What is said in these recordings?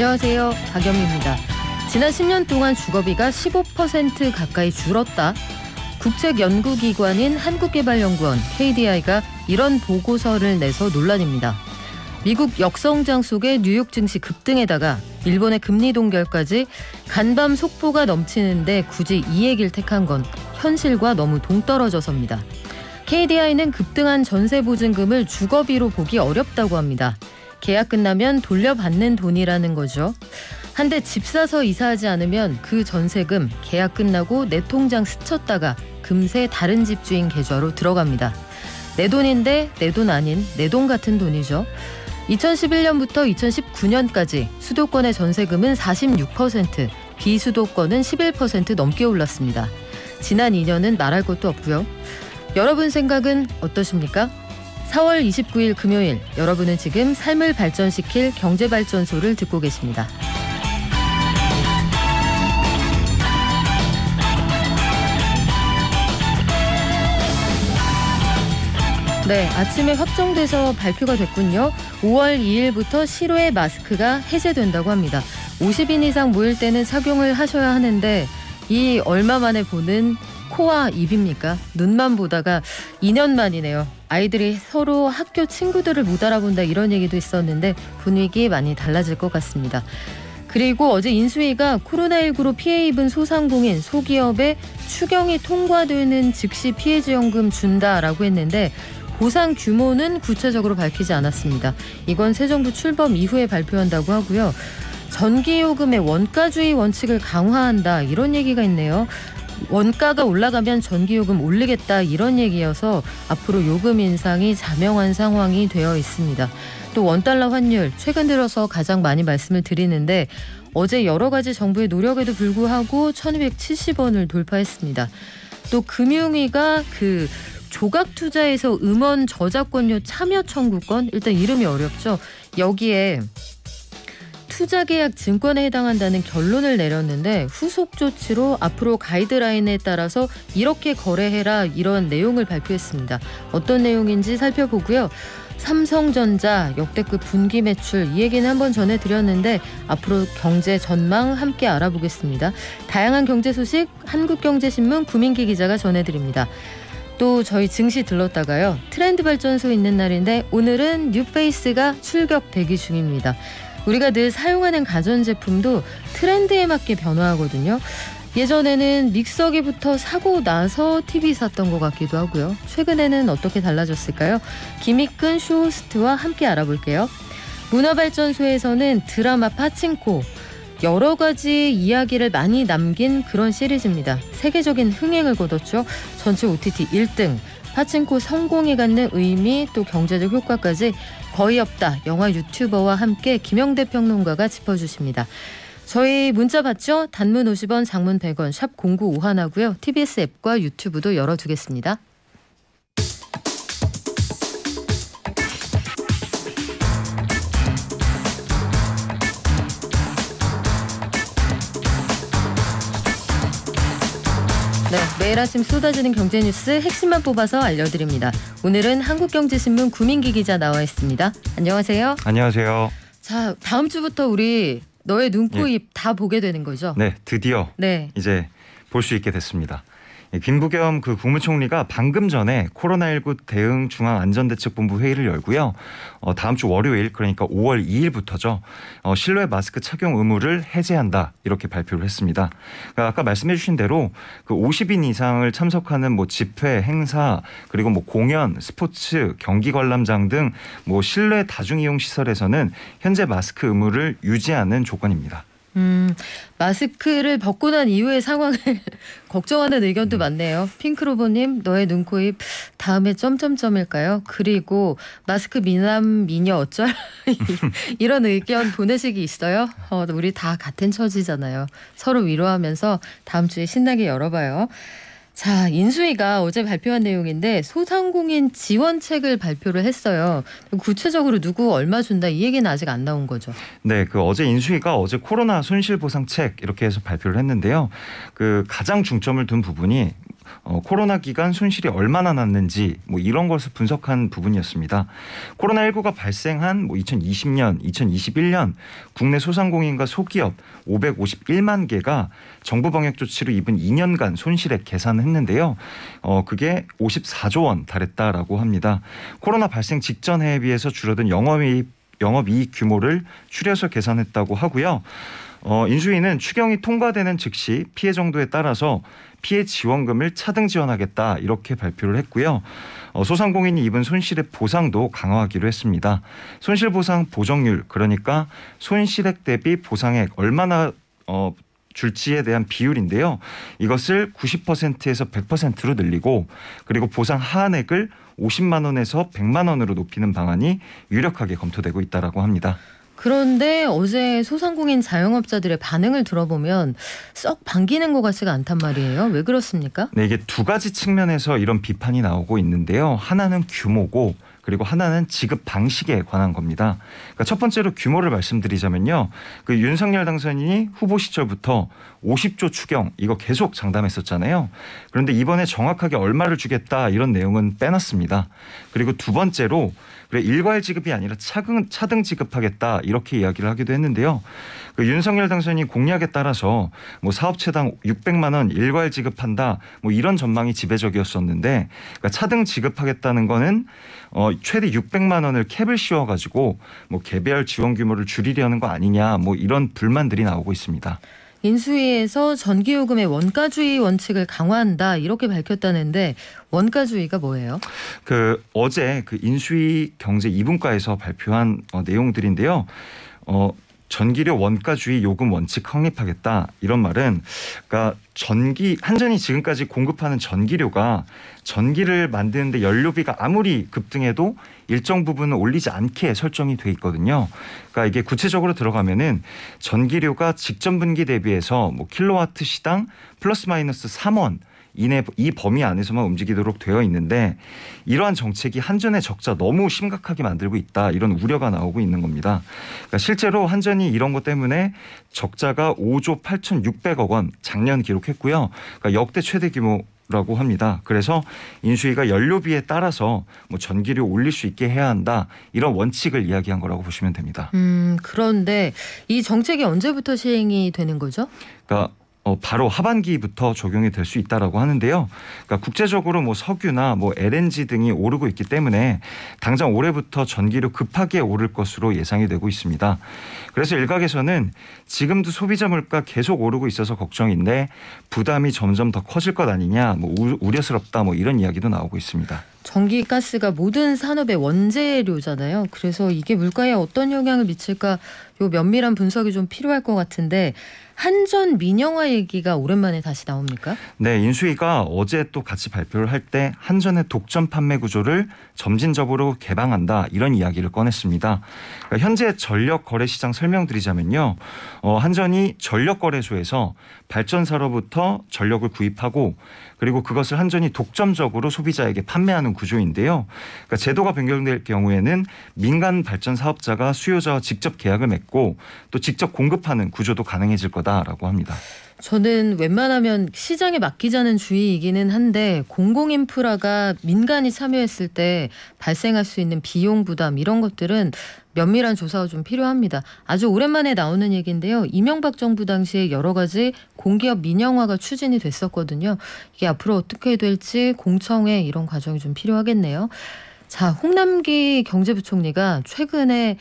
안녕하세요. 박영입니다. 지난 10년 동안 주거비가 15% 가까이 줄었다. 국책연구기관인 한국개발연구원 KDI가 이런 보고서를 내서 논란입니다. 미국 역성장 속에 뉴욕 증시 급등에다가 일본의 금리 동결까지 간밤 속보가 넘치는데 굳이 이 얘기를 택한 건 현실과 너무 동떨어져서입니다. KDI는 급등한 전세 보증금을 주거비로 보기 어렵다고 합니다. 계약 끝나면 돌려받는 돈이라는 거죠. 한데 집 사서 이사하지 않으면 그 전세금 계약 끝나고 내 통장 스쳤다가 금세 다른 집주인 계좌로 들어갑니다. 내 돈인데 내 돈 아닌 내 돈 같은 돈이죠. 2011년부터 2019년까지 수도권의 전세금은 46%, 비수도권은 11% 넘게 올랐습니다. 지난 2년은 말할 것도 없고요. 여러분 생각은 어떠십니까? 4월 29일 금요일 여러분은 지금 삶을 발전시킬 경제발전소를 듣고 계십니다. 네, 아침에 확정돼서 발표가 됐군요. 5월 2일부터 실외 마스크가 해제된다고 합니다. 50인 이상 모일 때는 착용을 하셔야 하는데 이 얼마 만에 보는 코와 입입니까? 눈만 보다가 2년 만이네요. 아이들이 서로 학교 친구들을 못 알아본다 이런 얘기도 있었는데 분위기 많이 달라질 것 같습니다. 그리고 어제 인수위가 코로나19로 피해 입은 소상공인, 소기업에 추경이 통과되는 즉시 피해지원금 준다라고 했는데 보상 규모는 구체적으로 밝히지 않았습니다. 이건 새 정부 출범 이후에 발표한다고 하고요. 전기요금의 원가주의 원칙을 강화한다 이런 얘기가 있네요. 원가가 올라가면 전기요금 올리겠다 이런 얘기여서 앞으로 요금 인상이 자명한 상황이 되어 있습니다. 또 원달러 환율 최근 들어서 가장 많이 말씀을 드리는데 어제 여러 가지 정부의 노력에도 불구하고 1270원을 돌파했습니다. 또 금융위가 그 조각 투자에서 음원 저작권료 참여 청구권 일단 이름이 어렵죠. 여기에 투자 계약 증권에 해당한다는 결론을 내렸는데 후속 조치로 앞으로 가이드라인에 따라서 이렇게 거래해라 이런 내용을 발표했습니다. 어떤 내용인지 살펴보고요. 삼성전자 역대급 분기 매출 이 얘기는 한번 전해드렸는데 앞으로 경제 전망 함께 알아보겠습니다. 다양한 경제 소식 한국경제신문 구민기 기자가 전해드립니다. 또 저희 증시 들렀다가요. 트렌드 발전소 있는 날인데 오늘은 뉴페이스가 출격 대기 중입니다. 우리가 늘 사용하는 가전제품도 트렌드에 맞게 변화하거든요. 예전에는 믹서기부터 사고 나서 TV 샀던 것 같기도 하고요. 최근에는 어떻게 달라졌을까요? 김익근 쇼호스트와 함께 알아볼게요. 문화발전소에서는 드라마 파친코 여러 가지 이야기를 많이 남긴 그런 시리즈입니다. 세계적인 흥행을 거뒀죠. 전체 OTT 1등. 파친코 성공에 갖는 의미 또 경제적 효과까지 거의 없다. 영화 유튜버와 함께 김영대 평론가가 짚어주십니다. 저희 문자 받죠? 단문 50원, 장문 100원, 샵 0951하고요. TBS 앱과 유튜브도 열어두겠습니다. 매일 아침 쏟아지는 경제 뉴스 핵심만 뽑아서 알려드립니다. 오늘은 한국경제신문 구민기 기자 나와 있습니다. 안녕하세요. 안녕하세요. 자, 다음 주부터 우리 너의 눈, 코, 예. 입다 보게 되는 거죠? 네, 드디어 네. 이제 볼 수 있게 됐습니다. 예, 김부겸 그 국무총리가 방금 전에 코로나19 대응 중앙 안전대책본부 회의를 열고요. 어, 다음 주 월요일 그러니까 5월 2일부터죠. 어, 실내 마스크 착용 의무를 해제한다 이렇게 발표를 했습니다. 그러니까 아까 말씀해주신 대로 그 50인 이상을 참석하는 뭐 집회, 행사 그리고 뭐 공연, 스포츠, 경기 관람장 등 뭐 실내 다중이용 시설에서는 현재 마스크 의무를 유지하는 조건입니다. 음, 마스크를 벗고 난 이후의 상황을 걱정하는 의견도 많네요. 핑크로버님, 너의 눈, 코, 입 다음에 점점점일까요? 그리고 마스크 미남 미녀 어쩔? 이런 의견 보내시기 있어요? 어, 우리 다 같은 처지잖아요. 서로 위로하면서 다음 주에 신나게 열어봐요. 자, 인수위가 어제 발표한 내용인데 소상공인 지원책을 발표를 했어요. 구체적으로 누구 얼마 준다 이 얘기는 아직 안 나온 거죠. 네, 그 어제 인수위가 어제 코로나 손실 보상책 이렇게 해서 발표를 했는데요. 그 가장 중점을 둔 부분이 어, 코로나 기간 손실이 얼마나 났는지 뭐 이런 것을 분석한 부분이었습니다. 코로나19가 발생한 뭐 2020년, 2021년 국내 소상공인과 소기업 551만 개가 정부 방역 조치로 입은 2년간 손실액 계산했는데요. 어, 그게 54조 원 달했다라고 합니다. 코로나 발생 직전 해에 비해서 줄어든 영업이익 영업이익 규모를 추려서 계산했다고 하고요. 어, 인수위는 추경이 통과되는 즉시 피해 정도에 따라서 피해 지원금을 차등 지원하겠다 이렇게 발표를 했고요. 어, 소상공인이 입은 손실의 보상도 강화하기로 했습니다. 손실보상 보정률 그러니까 손실액 대비 보상액 얼마나 어, 줄지에 대한 비율인데요. 이것을 90%에서 100%로 늘리고 그리고 보상 하한액을 50만 원에서 100만 원으로 높이는 방안이 유력하게 검토되고 있다라고 합니다. 그런데 어제 소상공인 자영업자들의 반응을 들어보면 썩 반기는 것 같지가 않단 말이에요. 왜 그렇습니까? 네, 이게 두 가지 측면에서 이런 비판이 나오고 있는데요. 하나는 규모고 그리고 하나는 지급 방식에 관한 겁니다. 그러니까 첫 번째로 규모를 말씀드리자면요. 그 윤석열 당선인이 후보 시절부터 50조 추경 이거 계속 장담했었잖아요. 그런데 이번에 정확하게 얼마를 주겠다 이런 내용은 빼놨습니다. 그리고 두 번째로 그래 일괄 지급이 아니라 차등 차등 지급하겠다 이렇게 이야기를 하기도 했는데요. 그 윤석열 당선인 공약에 따라서 뭐 사업체당 600만 원 일괄 지급한다 뭐 이런 전망이 지배적이었었는데 그러니까 차등 지급하겠다는 거는 어 최대 600만 원을 캡을 씌워 가지고 뭐 개별 지원 규모를 줄이려는 거 아니냐 뭐 이런 불만들이 나오고 있습니다. 인수위에서 전기요금의 원가주의 원칙을 강화한다 이렇게 밝혔다는데 원가주의가 뭐예요? 그 어제 그 인수위 경제 2분과에서 발표한 어, 내용들인데요. 어 전기료 원가주의 요금 원칙 확립하겠다 이런 말은 그러니까 전기 한전이 지금까지 공급하는 전기료가 전기를 만드는데 연료비가 아무리 급등해도 일정 부분은 올리지 않게 설정이 돼 있거든요. 그러니까 이게 구체적으로 들어가면은 전기료가 직전 분기 대비해서 뭐 킬로와트 시당 플러스 마이너스 3원 이내 이 범위 안에서만 움직이도록 되어 있는데 이러한 정책이 한전의 적자 너무 심각하게 만들고 있다 이런 우려가 나오고 있는 겁니다. 그러니까 실제로 한전이 이런 것 때문에 적자가 5조 8,600억 원 작년 기록했고요. 그러니까 역대 최대 규모 라고 합니다. 그래서 인수위가 연료비에 따라서 뭐 전기료 올릴 수 있게 해야 한다 이런 원칙을 이야기한 거라고 보시면 됩니다. 음 그런데 이 정책이 언제부터 시행이 되는 거죠? 그러니까 어, 바로 하반기부터 적용이 될 수 있다라고 하는데요. 그러니까 국제적으로 뭐 석유나 뭐 LNG 등이 오르고 있기 때문에 당장 올해부터 전기료 급하게 오를 것으로 예상이 되고 있습니다. 그래서 일각에서는 지금도 소비자 물가 계속 오르고 있어서 걱정인데 부담이 점점 더 커질 것 아니냐, 뭐 우려스럽다, 뭐 이런 이야기도 나오고 있습니다. 전기, 가스가 모든 산업의 원재료잖아요. 그래서 이게 물가에 어떤 영향을 미칠까 요 면밀한 분석이 좀 필요할 것 같은데 한전 민영화 얘기가 오랜만에 다시 나옵니까? 네, 인수위가 어제 또 같이 발표를 할 때 한전의 독점 판매 구조를 점진적으로 개방한다 이런 이야기를 꺼냈습니다. 그러니까 현재 전력 거래 시장 설명드리자면요, 어, 한전이 전력 거래소에서 발전사로부터 전력을 구입하고 그리고 그것을 한전이 독점적으로 소비자에게 판매하는 구조인데요. 그러니까 제도가 변경될 경우에는 민간 발전 사업자가 수요자와 직접 계약을 맺고 또 직접 공급하는 구조도 가능해질 거다라고 합니다. 저는 웬만하면 시장에 맡기자는 주의이기는 한데 공공 인프라가 민간이 참여했을 때 발생할 수 있는 비용 부담 이런 것들은 면밀한 조사가 좀 필요합니다. 아주 오랜만에 나오는 얘기인데요. 이명박 정부 당시에 여러 가지 공기업 민영화가 추진이 됐었거든요. 이게 앞으로 어떻게 될지 공청회 이런 과정이 좀 필요하겠네요. 자, 홍남기 경제부총리가 최근에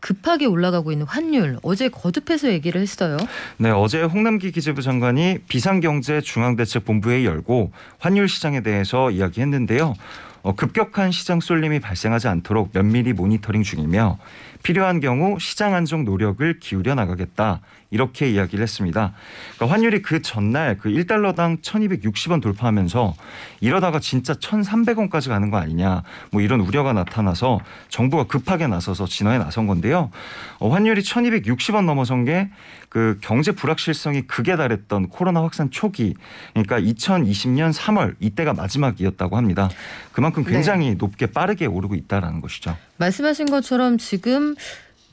급하게 올라가고 있는 환율 어제 거듭해서 얘기를 했어요. 네, 어제 홍남기 기재부 장관이 비상경제 중앙대책본부회의 열고 환율 시장에 대해서 이야기했는데요. 어, 급격한 시장 쏠림이 발생하지 않도록 면밀히 모니터링 중이며 필요한 경우 시장 안정 노력을 기울여 나가겠다. 이렇게 이야기를 했습니다. 그러니까 환율이 그 전날 그 1달러당 1260원 돌파하면서 이러다가 진짜 1300원까지 가는 거 아니냐 뭐 이런 우려가 나타나서 정부가 급하게 나서서 진화에 나선 건데요. 어, 환율이 1260원 넘어선 게 그 경제 불확실성이 극에 달했던 코로나 확산 초기 그러니까 2020년 3월 이때가 마지막이었다고 합니다. 그만큼 네. 굉장히 네. 높게 빠르게 오르고 있다라는 것이죠. 말씀하신 것처럼 지금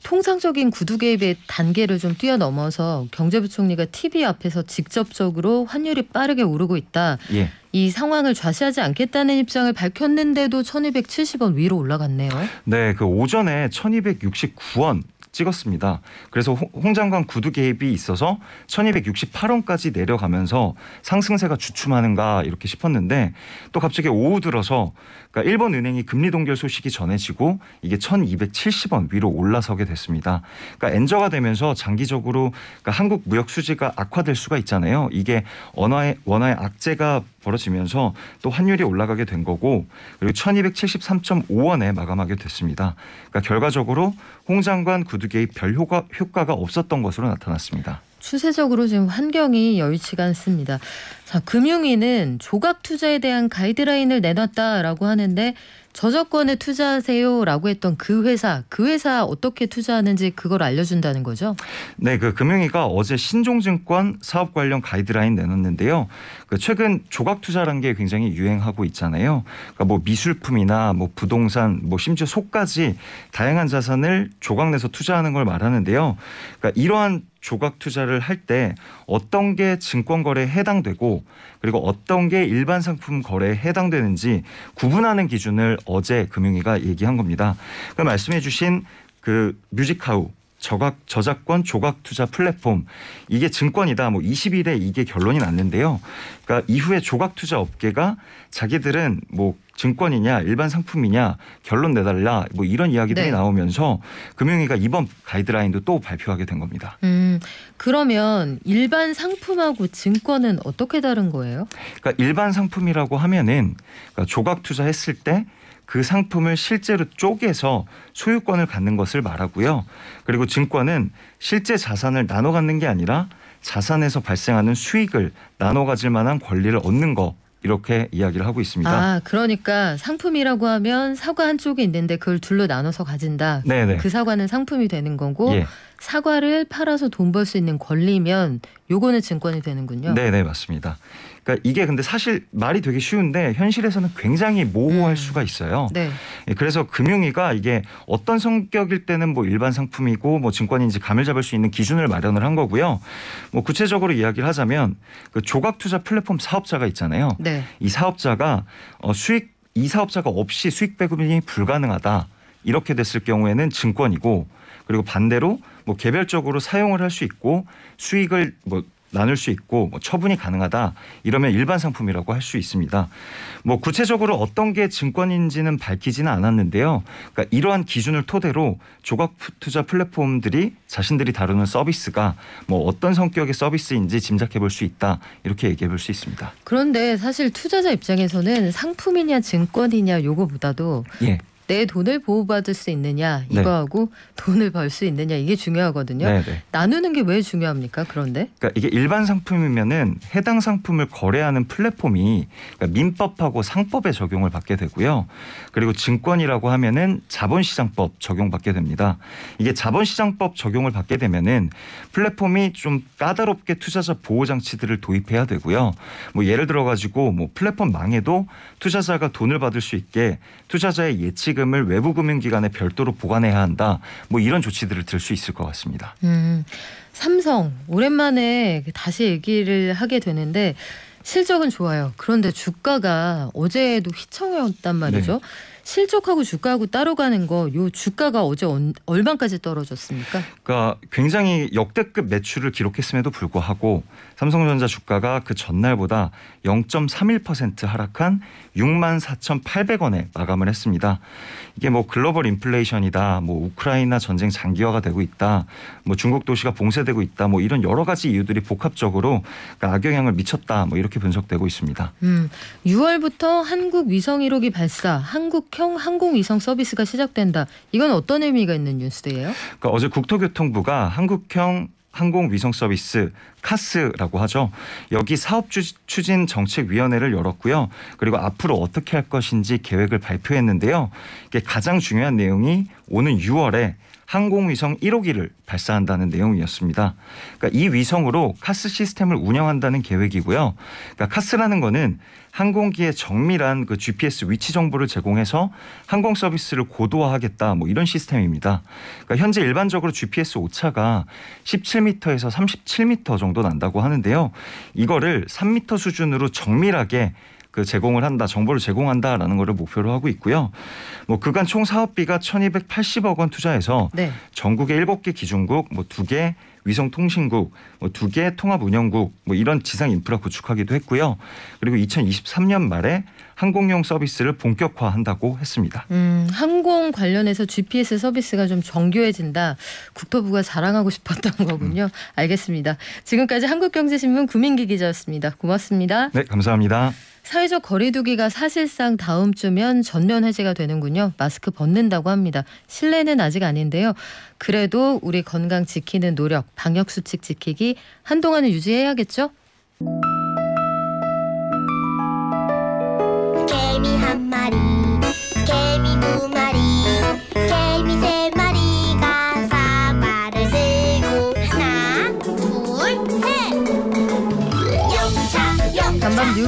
통상적인 구두 개입의 단계를 좀 뛰어넘어서 경제부총리가 TV 앞에서 직접적으로 환율이 빠르게 오르고 있다. 예. 이 상황을 좌시하지 않겠다는 입장을 밝혔는데도 1270원 위로 올라갔네요. 네, 그 오전에 1269원 찍었습니다. 그래서 홍- 홍 장관 구두 개입이 있어서 1268원까지 내려가면서 상승세가 주춤하는가 이렇게 싶었는데 또 갑자기 오후 들어서 그러니까 일본 은행이 금리 동결 소식이 전해지고 이게 1270원 위로 올라서게 됐습니다. 그러니까 엔저가 되면서 장기적으로 그러니까 한국 무역 수지가 악화될 수가 있잖아요. 이게 원화의 원화의 악재가 벌어지면서 또 환율이 올라가게 된 거고 그리고 1273.5원에 마감하게 됐습니다. 그러니까 결과적으로 홍 장관 구두 개입 별 효과, 효과가 없었던 것으로 나타났습니다. 추세적으로 지금 환경이 여의치가 않습니다. 자, 금융위는 조각 투자에 대한 가이드라인을 내놨다라고 하는데 저작권에 투자하세요라고 했던 그 회사, 그 회사 어떻게 투자하는지 그걸 알려준다는 거죠? 네, 그 금융위가 어제 신종증권 사업 관련 가이드라인 내놨는데요. 그 최근 조각 투자란 게 굉장히 유행하고 있잖아요. 그러니까 뭐 미술품이나 뭐 부동산, 뭐 심지어 속까지 다양한 자산을 조각 내서 투자하는 걸 말하는데요. 그러니까 이러한 조각 투자를 할 때 어떤 게 증권 거래에 해당되고 그리고 어떤 게 일반 상품 거래에 해당되는지 구분하는 기준을 어제 금융위가 얘기한 겁니다. 그 말씀해 주신 그 뮤직하우 저각 저작권 조각 투자 플랫폼 이게 증권이다 뭐 20일에 이게 결론이 났는데요. 그러니까 이후에 조각 투자 업계가 자기들은 뭐 증권이냐 일반 상품이냐 결론 내달라 뭐 이런 이야기들이 네. 나오면서 금융위가 이번 가이드라인도 또 발표하게 된 겁니다. 음, 그러면 일반 상품하고 증권은 어떻게 다른 거예요? 그러니까 일반 상품이라고 하면은 그러니까 조각 투자했을 때 그 상품을 실제로 쪼개서 소유권을 갖는 것을 말하고요. 그리고 증권은 실제 자산을 나눠 갖는 게 아니라 자산에서 발생하는 수익을 나눠 가질 만한 권리를 얻는 거 이렇게 이야기를 하고 있습니다. 아, 그러니까 상품이라고 하면 사과 한쪽에 있는데 그걸 둘로 나눠서 가진다. 네네. 그 사과는 상품이 되는 거고 예. 사과를 팔아서 돈 벌 수 있는 권리면 요거는 증권이 되는군요. 네 네 맞습니다. 그러니까 이게 근데 사실 말이 되게 쉬운데 현실에서는 굉장히 모호할 음. 수가 있어요. 네. 예, 그래서 금융위가 이게 어떤 성격일 때는 뭐 일반 상품이고 뭐 증권인지 감을 잡을 수 있는 기준을 마련을 한 거고요. 뭐 구체적으로 이야기를 하자면 그 조각 투자 플랫폼 사업자가 있잖아요. 네. 이 사업자가 어, 수익 이 사업자가 없이 수익 배분이 불가능하다 이렇게 됐을 경우에는 증권이고 그리고 반대로 뭐 개별적으로 사용을 할 수 있고 수익을 뭐 나눌 수 있고 뭐 처분이 가능하다 이러면 일반 상품이라고 할 수 있습니다. 뭐 구체적으로 어떤 게 증권인지는 밝히지는 않았는데요. 그러니까 이러한 기준을 토대로 조각 투자 플랫폼들이 자신들이 다루는 서비스가 뭐 어떤 성격의 서비스인지 짐작해 볼 수 있다 이렇게 얘기해 볼 수 있습니다. 그런데 사실 투자자 입장에서는 상품이냐 증권이냐 요거보다도 예. 내 돈을 보호받을 수 있느냐 네. 이거하고 돈을 벌 수 있느냐 이게 중요하거든요. 네, 네. 나누는 게 왜 중요합니까? 그런데 그러니까 이게 일반 상품이면은 해당 상품을 거래하는 플랫폼이 그러니까 민법하고 상법에 적용을 받게 되고요. 그리고 증권이라고 하면은 자본시장법 적용받게 됩니다. 이게 자본시장법 적용을 받게 되면은 플랫폼이 좀 까다롭게 투자자 보호 장치들을 도입해야 되고요. 뭐 예를 들어 가지고 뭐 플랫폼 망해도 투자자가 돈을 받을 수 있게 투자자의 예 치금을 외부 금융기관에 별도로 보관해야 한다. 뭐 이런 조치들을 들 수 있을 것 같습니다. 음, 삼성 오랜만에 다시 얘기를 하게 되는데 실적은 좋아요. 그런데 주가가 어제도 휘청이었단 말이죠. 네. 실적하고 주가하고 따로 가는 거 요 주가가 어제 언- 얼마까지 떨어졌습니까? 그러니까 굉장히 역대급 매출을 기록했음에도 불구하고 삼성전자 주가가 그 전날보다 0.31% 하락한 6만 4,800원에 마감을 했습니다. 이게 뭐 글로벌 인플레이션이다, 뭐 우크라이나 전쟁 장기화가 되고 있다, 뭐 중국 도시가 봉쇄되고 있다, 뭐 이런 여러 가지 이유들이 복합적으로 그러니까 악영향을 미쳤다, 뭐 이렇게 분석되고 있습니다. 음, 6월부터 한국 위성 1호기 발사, 한국형 항공 위성 서비스가 시작된다. 이건 어떤 의미가 있는 뉴스예요? 그러니까 어제 국토교통부가 한국형 항공 위성 서비스 카스라고 하죠. 여기 사업 주- 추진 정책위원회를 열었고요. 그리고 앞으로 어떻게 할 것인지 계획을 발표했는데요. 이게 가장 중요한 내용이 오는 6월에 항공위성 1호기를 발사한다는 내용이었습니다. 그러니까 이 위성으로 카스 시스템을 운영한다는 계획이고요. 그러니까 카스라는 거는 항공기의 정밀한 그 GPS 위치 정보를 제공해서 항공 서비스를 고도화하겠다 뭐 이런 시스템입니다. 그러니까 현재 일반적으로 GPS 오차가 17m에서 37m 정도 난다고 하는데요. 이거를 3m 수준으로 정밀하게 그 제공을 한다, 정보를 제공한다라는 것을 목표로 하고 있고요. 뭐 그간 총 사업비가 1,280억 원 투자해서 네. 전국의 7개 기준국, 뭐 2개 위성통신국, 뭐 2개 통합운영국, 뭐 이런 지상 인프라 구축하기도 했고요. 그리고 2023년 말에 항공용 서비스를 본격화한다고 했습니다. 음, 항공 관련해서 GPS 서비스가 좀 정교해진다. 국토부가 자랑하고 싶었던 거군요. 알겠습니다. 지금까지 한국경제신문 구민기 기자였습니다. 고맙습니다. 네, 감사합니다. 사회적 거리두기가 사실상 다음 주면 전면 해제가 되는군요. 마스크 벗는다고 합니다. 실내는 아직 아닌데요. 그래도 우리 건강 지키는 노력, 방역 수칙 지키기 한동안은 유지해야겠죠? 개미 한 마리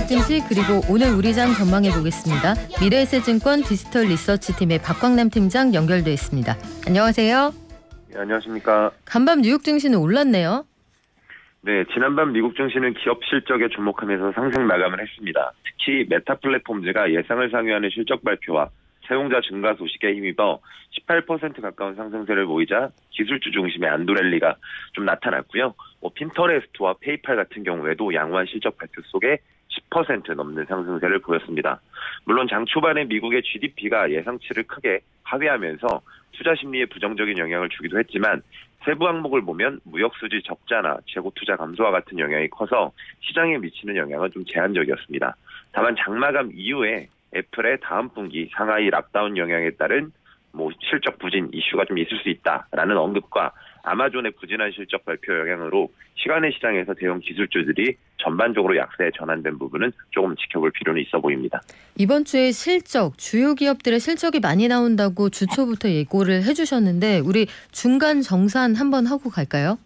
뉴욕 증시 그리고 오늘 우리 장 전망해 보겠습니다. 미래에셋 증권 디지털 리서치 팀의 박광남 팀장 연결돼 있습니다. 안녕하세요. 네, 안녕하십니까. 간밤 뉴욕 증시는 올랐네요. 네, 지난밤 미국 증시는 기업 실적에 주목하면서 상승 마감을 했습니다. 특히 메타 플랫폼즈가 예상을 상회하는 실적 발표와 사용자 증가 소식에 힘입어 18% 가까운 상승세를 보이자 기술주 중심의 안도랠리가 좀 나타났고요. 뭐 핀터레스트와 페이팔 같은 경우에도 양호한 실적 발표 속에 10% 넘는 상승세를 보였습니다. 물론 장 초반에 미국의 GDP가 예상치를 크게 하회하면서 투자 심리에 부정적인 영향을 주기도 했지만 세부 항목을 보면 무역 수지 적자나 재고 투자 감소와 같은 영향이 커서 시장에 미치는 영향은 좀 제한적이었습니다. 다만 장마감 이후에 애플의 다음 분기 상하이 락다운 영향에 따른 뭐 실적 부진 이슈가 좀 있을 수 있다라는 언급과 아마존의 부진한 실적 발표 영향으로 시간의 시장에서 대형 기술주들이 전반적으로 약세에 전환된 부분은 조금 지켜볼 필요는 있어 보입니다. 이번 주에 실적 주요 기업들의 실적이 많이 나온다고 주초부터 예고를 해주셨는데 우리 중간 정산 한번 하고 갈까요?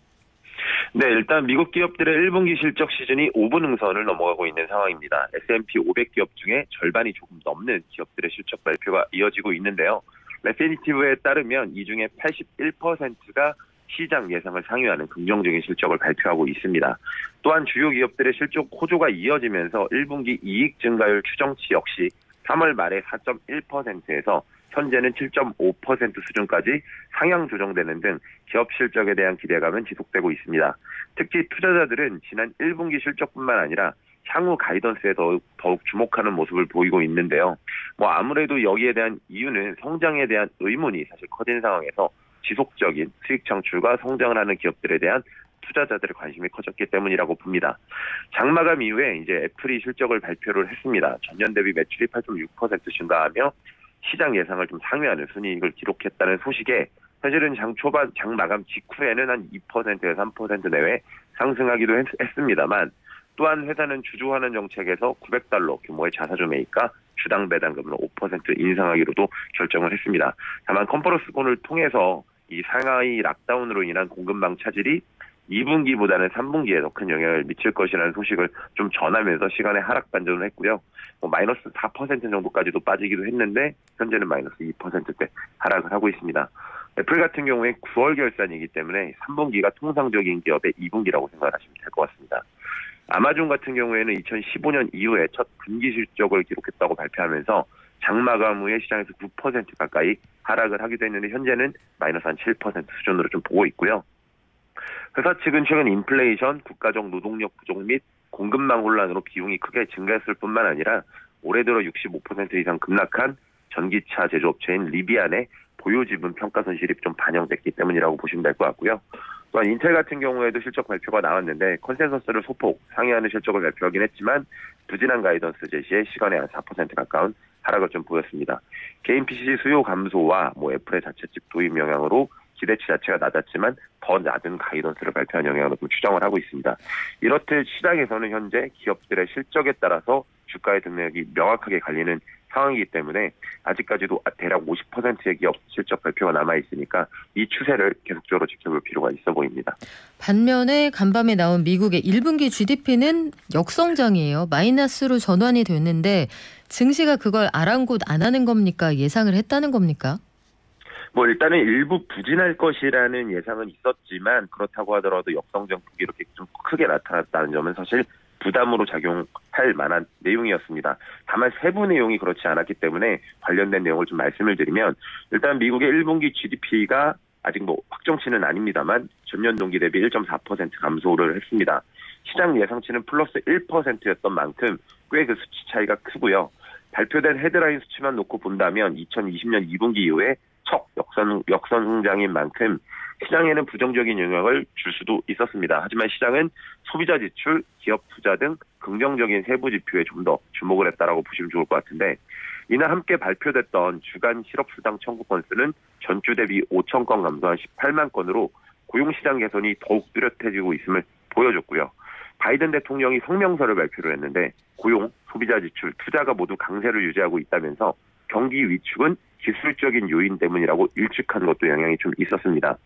네, 일단 미국 기업들의 1분기 실적 시즌이 5분 응선을 넘어가고 있는 상황입니다. S&P 500 기업 중에 절반이 조금 넘는 기업들의 실적 발표가 이어지고 있는데요. 레피니티브에 따르면 이 중에 81%가 시장 예상을 상회하는 긍정적인 실적을 발표하고 있습니다. 또한 주요 기업들의 실적 호조가 이어지면서 1분기 이익 증가율 추정치 역시 3월 말에 4.1%에서 현재는 7.5% 수준까지 상향 조정되는 등 기업 실적에 대한 기대감은 지속되고 있습니다. 특히 투자자들은 지난 1분기 실적뿐만 아니라 향후 가이던스에 더욱, 더욱 주목하는 모습을 보이고 있는데요. 뭐 아무래도 여기에 대한 이유는 성장에 대한 의문이 사실 커진 상황에서 지속적인 수익 창출과 성장을 하는 기업들에 대한 투자자들의 관심이 커졌기 때문이라고 봅니다. 장마감 이후에 이제 애플이 실적을 발표를 했습니다. 전년 대비 매출이 8.6% 증가하며 시장 예상을 좀 상회하는 순이익을 기록했다는 소식에 사실은 장 초반 장 마감 직후에는 한 2%에서 3% 내외 상승하기도 했, 했습니다만 또한 회사는 주주환원 정책에서 900달러 규모의 자사주 매입과 주당 배당금을 5% 인상하기로도 결정을 했습니다. 다만 conference call을 통해서 이 상하이 lockdown으로 인한 공급망 차질이 2분기보다는 3분기에 더 큰 영향을 미칠 것이라는 소식을 좀 전하면서 시간외 하락 반전을 했고요. 뭐 마이너스 4% 정도까지도 빠지기도 했는데 현재는 마이너스 2%대 하락을 하고 있습니다. 애플 같은 경우에 9월 결산이기 때문에 3분기가 통상적인 기업의 2분기라고 생각하시면 될 것 같습니다. 아마존 같은 경우에는 2015년 이후에 첫 분기 실적을 기록했다고 발표하면서 장마감 후에 시장에서 9% 가까이 하락을 하기도 했는데 현재는 마이너스 한 7% 수준으로 좀 보고 있고요. 회사 측은 최근 인플레이션, 국가적 노동력 부족 및 공급망 혼란으로 비용이 크게 증가했을 뿐만 아니라 올해 들어 65% 이상 급락한 전기차 제조업체인 리비안의 보유 지분 평가 손실이 좀 반영됐기 때문이라고 보시면 될 것 같고요. 또한 인텔 같은 경우에도 실적 발표가 나왔는데 컨센서스를 소폭 상회하는 실적을 발표하긴 했지만 부진한 가이던스 제시에 시간에 한 4% 가까운 하락을 좀 보였습니다. 개인 PC 수요 감소와 뭐 애플의 자체칩 도입 영향으로 기대치 자체가 낮았지만 더 낮은 가이던스를 발표한 영향으로 좀 추정을 하고 있습니다. 이렇듯 시장에서는 현재 기업들의 실적에 따라서 주가의 등락이 명확하게 갈리는 상황이기 때문에 아직까지도 대략 50%의 기업 실적 발표가 남아 있으니까 이 추세를 계속적으로 지켜볼 필요가 있어 보입니다. 반면에 간밤에 나온 미국의 1분기 GDP는 역성장이에요. 마이너스로 전환이 됐는데 증시가 그걸 아랑곳 안 하는 겁니까? 예상을 했다는 겁니까? 뭐 일단은 일부 부진할 것이라는 예상은 있었지만 그렇다고 하더라도 역성장 폭이 이렇게 좀 크게 나타났다는 점은 사실 부담으로 작용할 만한 내용이었습니다. 다만 세부 내용이 그렇지 않았기 때문에 관련된 내용을 좀 말씀을 드리면 일단 미국의 1분기 GDP가 아직 뭐 확정치는 아닙니다만 전년 동기 대비 1.4% 감소를 했습니다. 시장 예상치는 플러스 1%였던 만큼 꽤 그 수치 차이가 크고요. 발표된 헤드라인 수치만 놓고 본다면 2020년 2분기 이후에 첫 역선, 역선 성장인 만큼 시장에는 부정적인 영향을 줄 수도 있었습니다. 하지만 시장은 소비자 지출, 기업 투자 등 긍정적인 세부 지표에 좀 더 주목을 했다라고 보시면 좋을 것 같은데 이날 함께 발표됐던 주간 실업수당 청구 건수는 전주 대비 5천 건 감소한 18만 건으로 고용시장 개선이 더욱 뚜렷해지고 있음을 보여줬고요. 바이든 대통령이 성명서를 발표를 했는데 고용, 소비자 지출, 투자가 모두 강세를 유지하고 있다면서 경기 위축은 기술적인 요인 때문이라고 일축한 것도 영향이 좀 있었습니다.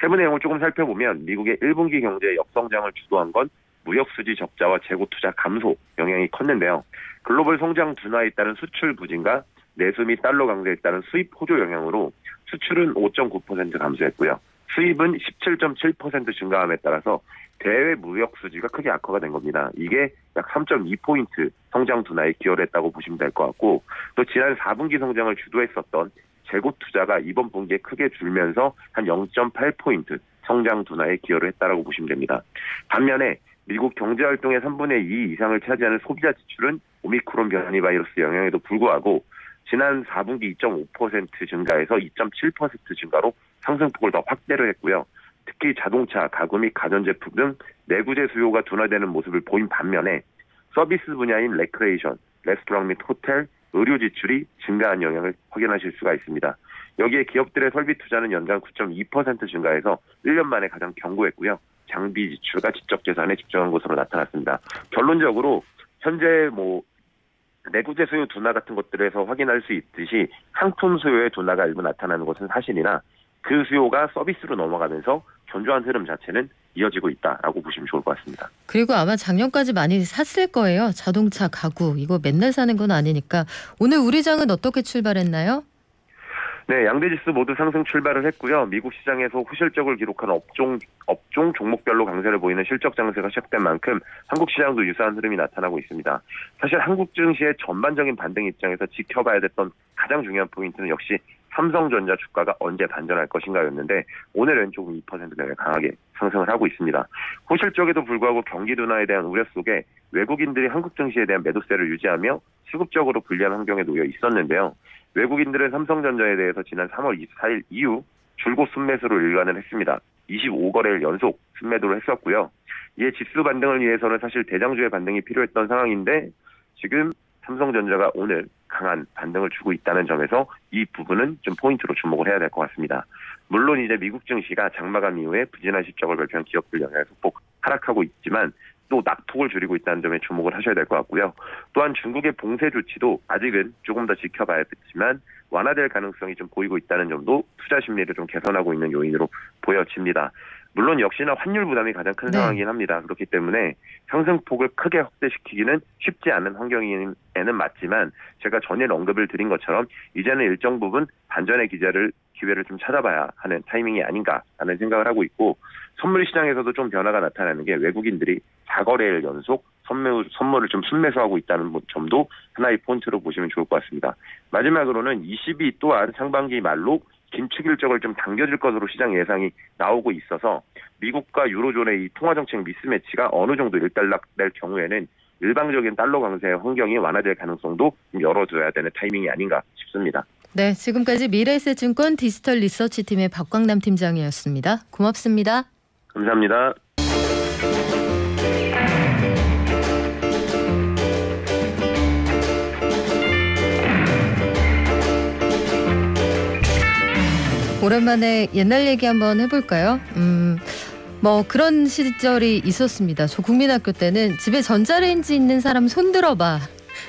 세부 내용을 조금 살펴보면 미국의 1분기 경제 역성장을 주도한 건 무역 수지 적자와 재고 투자 감소 영향이 컸는데요. 글로벌 성장 둔화에 따른 수출 부진과 내수 및 달러 강세에 따른 수입 호조 영향으로 수출은 5.9% 감소했고요. 수입은 17.7% 증가함에 따라서 대외 무역 수지가 크게 악화가 된 겁니다. 이게 약 3.2포인트 성장 둔화에 기여를 했다고 보시면 될 것 같고 또 지난 4분기 성장을 주도했었던 재고 투자가 이번 분기에 크게 줄면서 한 0.8포인트 성장 둔화에 기여를 했다라고 보시면 됩니다. 반면에 미국 경제 활동의 3분의 2 이상을 차지하는 소비자 지출은 오미크론 변이 바이러스 영향에도 불구하고 지난 4분기 2.5% 증가해서 2.7% 증가로 상승폭을 더 확대를 했고요. 특히 자동차, 가구 및 가전제품 등 내구재 수요가 둔화되는 모습을 보인 반면에 서비스 분야인 레크레이션, 레스토랑 및 호텔, 의료 지출이 증가한 영향을 확인하실 수가 있습니다. 여기에 기업들의 설비 투자는 연간 9.2% 증가해서 1년 만에 가장 견고했고요. 장비 지출과 지적 재산에 집중한 것으로 나타났습니다. 결론적으로 현재 뭐 내구재 수요 둔화 같은 것들에서 확인할 수 있듯이 상품 수요의 둔화가 일부 나타나는 것은 사실이나 그 수요가 서비스로 넘어가면서 견조한 흐름 자체는 이어지고 있다라고 보시면 좋을 것 같습니다. 그리고 아마 작년까지 많이 샀을 거예요. 자동차, 가구 이거 맨날 사는 건 아니니까 오늘 우리 장은 어떻게 출발했나요? 네, 양대 지수 모두 상승 출발을 했고요. 미국 시장에서 후실적을 기록한 업종 업종 종목별로 강세를 보이는 실적 장세가 시작된 만큼 한국 시장도 유사한 흐름이 나타나고 있습니다. 사실 한국 증시의 전반적인 반등 입장에서 지켜봐야 됐던 가장 중요한 포인트는 역시 삼성전자 주가가 언제 반전할 것인가였는데 오늘은 조금 2%가량 강하게 상승을 하고 있습니다. 호실적에도 불구하고 경기 둔화에 대한 우려 속에 외국인들이 한국 증시에 대한 매도세를 유지하며 수급적으로 불리한 환경에 놓여 있었는데요. 외국인들은 삼성전자에 대해서 지난 3월 24일 이후 줄곧 순매수를 일관을 했습니다. 25거래일 연속 순매도를 했었고요. 이에 지수 반등을 위해서는 사실 대장주의 반등이 필요했던 상황인데 지금 삼성전자가 오늘 강한 반등을 주고 있다는 점에서 이 부분은 좀 포인트로 주목을 해야 될 것 같습니다. 물론 이제 미국 증시가 장마감 이후에 부진한 실적을 발표한 기업들 영향에 소폭 하락하고 있지만 또 낙폭을 줄이고 있다는 점에 주목을 하셔야 될 것 같고요. 또한 중국의 봉쇄 조치도 아직은 조금 더 지켜봐야겠지만 완화될 가능성이 좀 보이고 있다는 점도 투자 심리를 좀 개선하고 있는 요인으로 보여집니다. 물론 역시나 환율 부담이 가장 큰 네. 상황이긴 합니다. 그렇기 때문에 상승폭을 크게 확대시키기는 쉽지 않은 환경에는 맞지만 제가 전에 언급을 드린 것처럼 이제는 일정 부분 반전의 기제를 기회를 좀 찾아봐야 하는 타이밍이 아닌가라는 생각을 하고 있고 선물 시장에서도 좀 변화가 나타나는 게 외국인들이 4거래일 연속 선물, 선물을 좀 순매수하고 있다는 점도 하나의 포인트로 보시면 좋을 것 같습니다. 마지막으로는 22 또한 상반기 말로 긴축 일정을 좀 당겨질 것으로 시장 예상이 나오고 있어서 미국과 유로존의 이 통화 정책 미스매치가 어느 정도 일단락될 경우에는 일방적인 달러 강세 환경이 완화될 가능성도 좀 열어줘야 되는 타이밍이 아닌가 싶습니다. 네, 지금까지 미래에셋증권 디지털 리서치 팀의 박광남 팀장이었습니다. 고맙습니다. 감사합니다. 오랜만에 옛날 얘기 한번 해볼까요? 음, 뭐 그런 시절이 있었습니다. 저 국민학교 때는 집에 전자레인지 있는 사람 손 들어봐.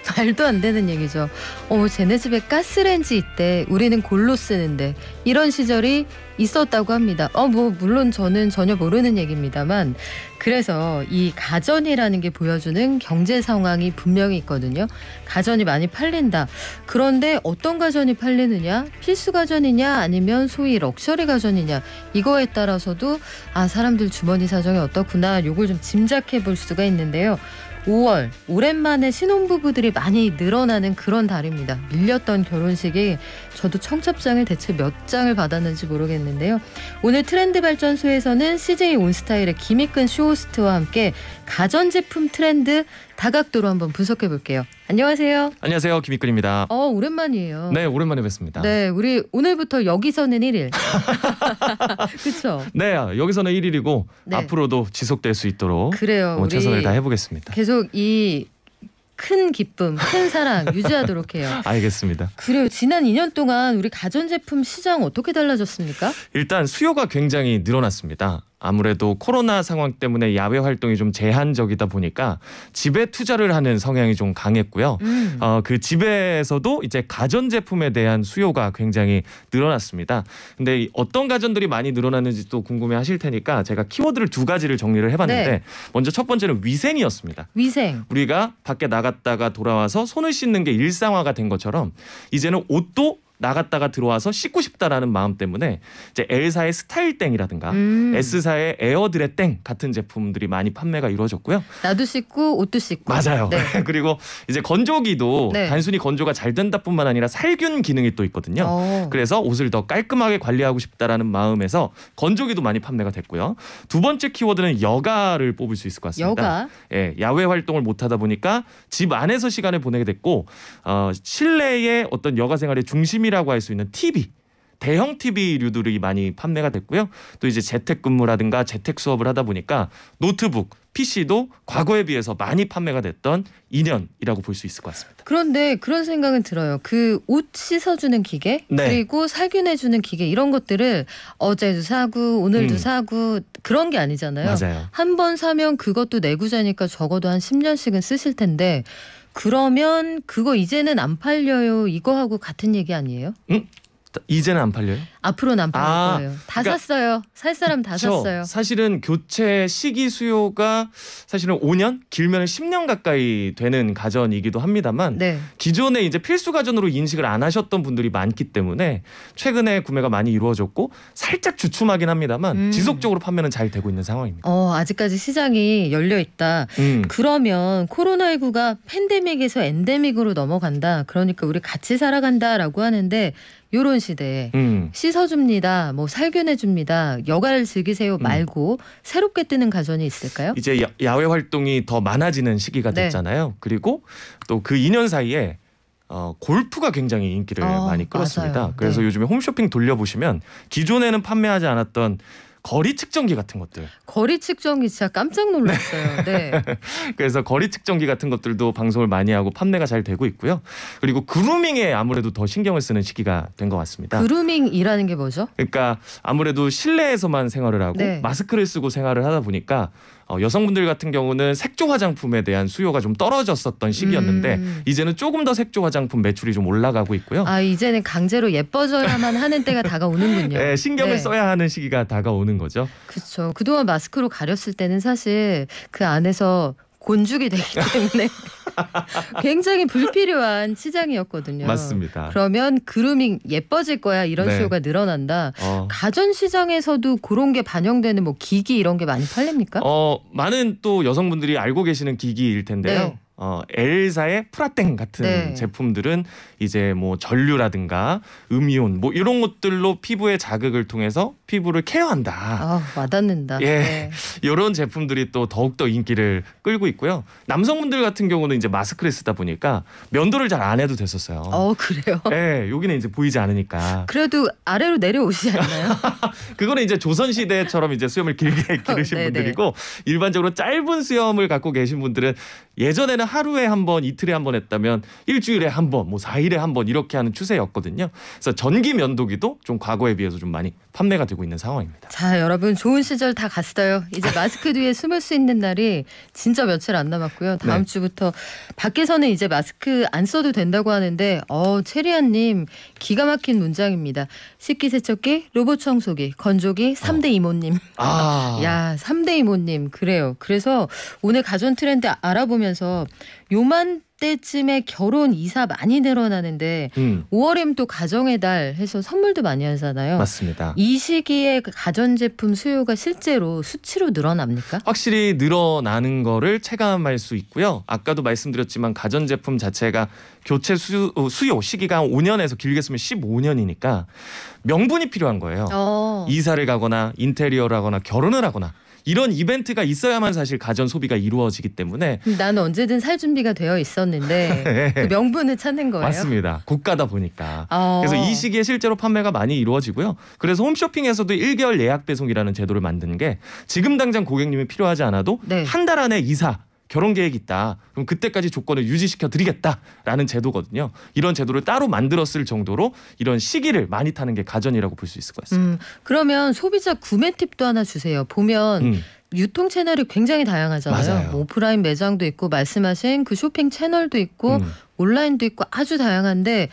말도 안 되는 얘기죠. 어, 쟤네 집에 가스레인지 있대. 우리는 골로 쓰는데. 이런 시절이 있었다고 합니다. 어, 뭐, 물론 저는 전혀 모르는 얘기입니다만. 그래서 이 가전이라는 게 보여주는 경제 상황이 분명히 있거든요. 가전이 많이 팔린다. 그런데 어떤 가전이 팔리느냐? 필수 가전이냐? 아니면 소위 럭셔리 가전이냐? 이거에 따라서도 아, 사람들 주머니 사정이 어떻구나. 요걸 좀 짐작해 볼 수가 있는데요. 5월 오랜만에 신혼부부들이 많이 늘어나는 그런 달입니다. 밀렸던 결혼식이 저도 청첩장을 대체 몇 장을 받았는지 모르겠는데요. 오늘 트렌드 발전소에서는 CJ 온스타일의 김익근 쇼호스트와 함께 가전제품 트렌드 다각도로 한번 분석해 볼게요. 안녕하세요. 안녕하세요 김익근입니다. 어 오랜만이에요. 네 오랜만에 뵙습니다. 네, 우리 오늘부터 여기서는 1일. 그렇죠. 네, 여기서는 1일이고 네. 앞으로도 지속될 수 있도록 그래요. 뭐 최선을 다 해 보겠습니다. 계속 이큰 기쁨, 큰 사랑 유지하도록 해요. 알겠습니다. 그래요. 지난 2년 동안 우리 가전제품 시장 어떻게 달라졌습니까? 일단 수요가 굉장히 늘어났습니다. 아무래도 코로나 상황 때문에 야외 활동이 좀 제한적이다 보니까 집에 투자를 하는 성향이 좀 강했고요. 음. 어, 그 집에서도 이제 가전 제품에 대한 수요가 굉장히 늘어났습니다. 근데 이 어떤 가전들이 많이 늘어났는지 또 궁금해 하실 테니까 제가 키워드를 두 가지를 정리를 해봤는데 네. 먼저 첫 번째는 위생이었습니다. 위생. 우리가 밖에 나갔다가 돌아와서 손을 씻는 게 일상화가 된 것처럼 이제는 옷도 나갔다가 들어와서 씻고 싶다라는 마음 때문에 이제 L사의 스타일땡이라든가 음. S사의 에어드레 땡 같은 제품들이 많이 판매가 이루어졌고요. 나도 씻고 옷도 씻고. 맞아요. 네. 그리고 이제 건조기도 네. 단순히 건조가 잘 된다뿐만 아니라 살균 기능이 또 있거든요. 어. 그래서 옷을 더 깔끔하게 관리하고 싶다라는 마음에서 건조기도 많이 판매가 됐고요. 두 번째 키워드는 여가를 뽑을 수 있을 것 같습니다. 여가. 예, 야외 활동을 못 하다 보니까 집 안에서 시간을 보내게 됐고 어, 실내의 어떤 여가 생활의 중심이 라고 할 수 있는 TV 대형 TV류들이 많이 판매가 됐고요. 또 이제 재택근무라든가 재택 수업을 하다 보니까 노트북, PC도 과거에 비해서 많이 판매가 됐던 2년이라고 볼 수 있을 것 같습니다. 그런데 그런 생각은 들어요. 그 옷 씻어주는 기계 네. 그리고 살균해주는 기계 이런 것들을 어제도 사고 오늘도 음. 사고 그런 게 아니잖아요. 맞아요. 한 번 사면 그것도 내구자니까 적어도 한 10년씩은 쓰실 텐데 그러면 그거 이제는 안 팔려요. 이거하고 같은 얘기 아니에요? 이제는 안 팔려요? 앞으로는 안 팔릴 아, 거예요. 다 그러니까- 샀어요. 살 사람 다 그쵸. 샀어요. 사실은 교체 시기 수요가 사실은 5년 길면 10년 가까이 되는 가전이기도 합니다만 네. 기존에 이제 필수 가전으로 인식을 안 하셨던 분들이 많기 때문에 최근에 구매가 많이 이루어졌고 살짝 주춤하긴 합니다만 음. 지속적으로 판매는 잘 되고 있는 상황입니다. 어, 아직까지 시장이 열려 있다. 음. 그러면 코로나19가 팬데믹에서 엔데믹으로 넘어간다. 그러니까 우리 같이 살아간다라고 하는데 요런 시대에 음. 씻어줍니다. 뭐 살균해줍니다. 여가를 즐기세요 말고 새롭게 뜨는 가전이 있을까요? 이제 야, 야외 활동이 더 많아지는 시기가 네. 됐잖아요. 그리고 또 그 2년 사이에 어, 골프가 굉장히 인기를 어, 많이 끌었습니다. 맞아요. 그래서 네. 요즘에 홈쇼핑 돌려보시면 기존에는 판매하지 않았던 거리 측정기 같은 것들 거리 측정기 진짜 깜짝 놀랐어요. 네. 그래서 거리 측정기 같은 것들도 방송을 많이 하고 판매가 잘 되고 있고요. 그리고 그루밍에 아무래도 더 신경을 쓰는 시기가 된 것 같습니다. 그루밍이라는 게 뭐죠? 그러니까 아무래도 실내에서만 생활을 하고 네. 마스크를 쓰고 생활을 하다 보니까 어, 여성분들 같은 경우는 색조 화장품에 대한 수요가 좀 떨어졌었던 시기였는데 음. 이제는 조금 더 색조 화장품 매출이 좀 올라가고 있고요. 아 이제는 강제로 예뻐져야만 하는 때가 다가오는군요. 네, 신경을 네. 써야 하는 시기가 다가오는 거죠. 그렇죠. 그동안 마스크로 가렸을 때는 사실 그 안에서 곤죽이 되기 때문에 굉장히 불필요한 시장이었거든요. 맞습니다. 그러면 그루밍 예뻐질 거야 이런 네. 수요가 늘어난다. 어, 가전 시장에서도 그런 게 반영되는 뭐 기기 이런 게 많이 팔립니까? 어, 많은 또 여성분들이 알고 계시는 기기일 텐데요. 네. 어, 엘사의 프라땡 같은 네. 제품들은 이제 뭐 전류라든가 음이온 뭐 이런 것들로 피부의 자극을 통해서 피부를 케어한다. 아 와닿는다. 예. 네. 이런 제품들이 또 더욱더 인기를 끌고 있고요. 남성분들 같은 경우는 이제 마스크를 쓰다 보니까 면도를 잘 안 해도 됐었어요. 어 그래요. 예, 여기는 이제 보이지 않으니까. 그래도 아래로 내려오시지 않나요? 그거는 이제 조선 시대처럼 이제 수염을 길게 기르신 네네. 분들이고 일반적으로 짧은 수염을 갖고 계신 분들은 예전에는 하루에 한 번, 이틀에 한 번 했다면 일주일에 한 번, 뭐 4일에 한 번 이렇게 하는 추세였거든요. 그래서 전기 면도기도 좀 과거에 비해서 좀 많이 판매가 되고 있는 상황입니다. 자 여러분 좋은 시절 다 갔어요. 이제 마스크 뒤에 숨을 수 있는 날이 진짜 며칠 안 남았고요. 다음 네. 주부터 밖에서는 이제 마스크 안 써도 된다고 하는데 어 체리안님 기가 막힌 문장입니다. 식기세척기, 로봇 청소기, 건조기, 삼대 이모님. 아, 야, 삼대 이모님. 그래요. 그래서 오늘 가전 트렌드 알아보면서 요맘때 요때쯤에 결혼 이사 많이 늘어나는데 음, 5월이면 또 가정의 달 해서 선물도 많이 하잖아요. 맞습니다. 이 시기에 그 가전제품 수요가 실제로 수치로 늘어납니까? 확실히 늘어나는 거를 체감할 수 있고요. 아까도 말씀드렸지만 가전제품 자체가 교체 수, 어, 수요 시기가 한 5년에서 길게 쓰면 15년이니까 명분이 필요한 거예요. 어. 이사를 가거나 인테리어를 하거나 결혼을 하거나 이런 이벤트가 있어야만 사실 가전 소비가 이루어지기 때문에 나는 언제든 살 준비가 되어 있었는데 그 명분을 찾는 거예요. 맞습니다. 국가다 보니까. 어. 그래서 이 시기에 실제로 판매가 많이 이루어지고요. 그래서 홈쇼핑에서도 1개월 예약 배송이라는 제도를 만드는 게 지금 당장 고객님이 필요하지 않아도 네. 한달 안에 이사 결혼 계획 있다. 그럼 그때까지 조건을 유지시켜 드리겠다라는 제도거든요. 이런 제도를 따로 만들었을 정도로 이런 시기를 많이 타는 게 가전이라고 볼 수 있을 것 같습니다. 음, 그러면 소비자 구매 팁도 하나 주세요. 보면 음. 유통 채널이 굉장히 다양하잖아요. 뭐 오프라인 매장도 있고 말씀하신 그 쇼핑 채널도 있고 음. 온라인도 있고 아주 다양한데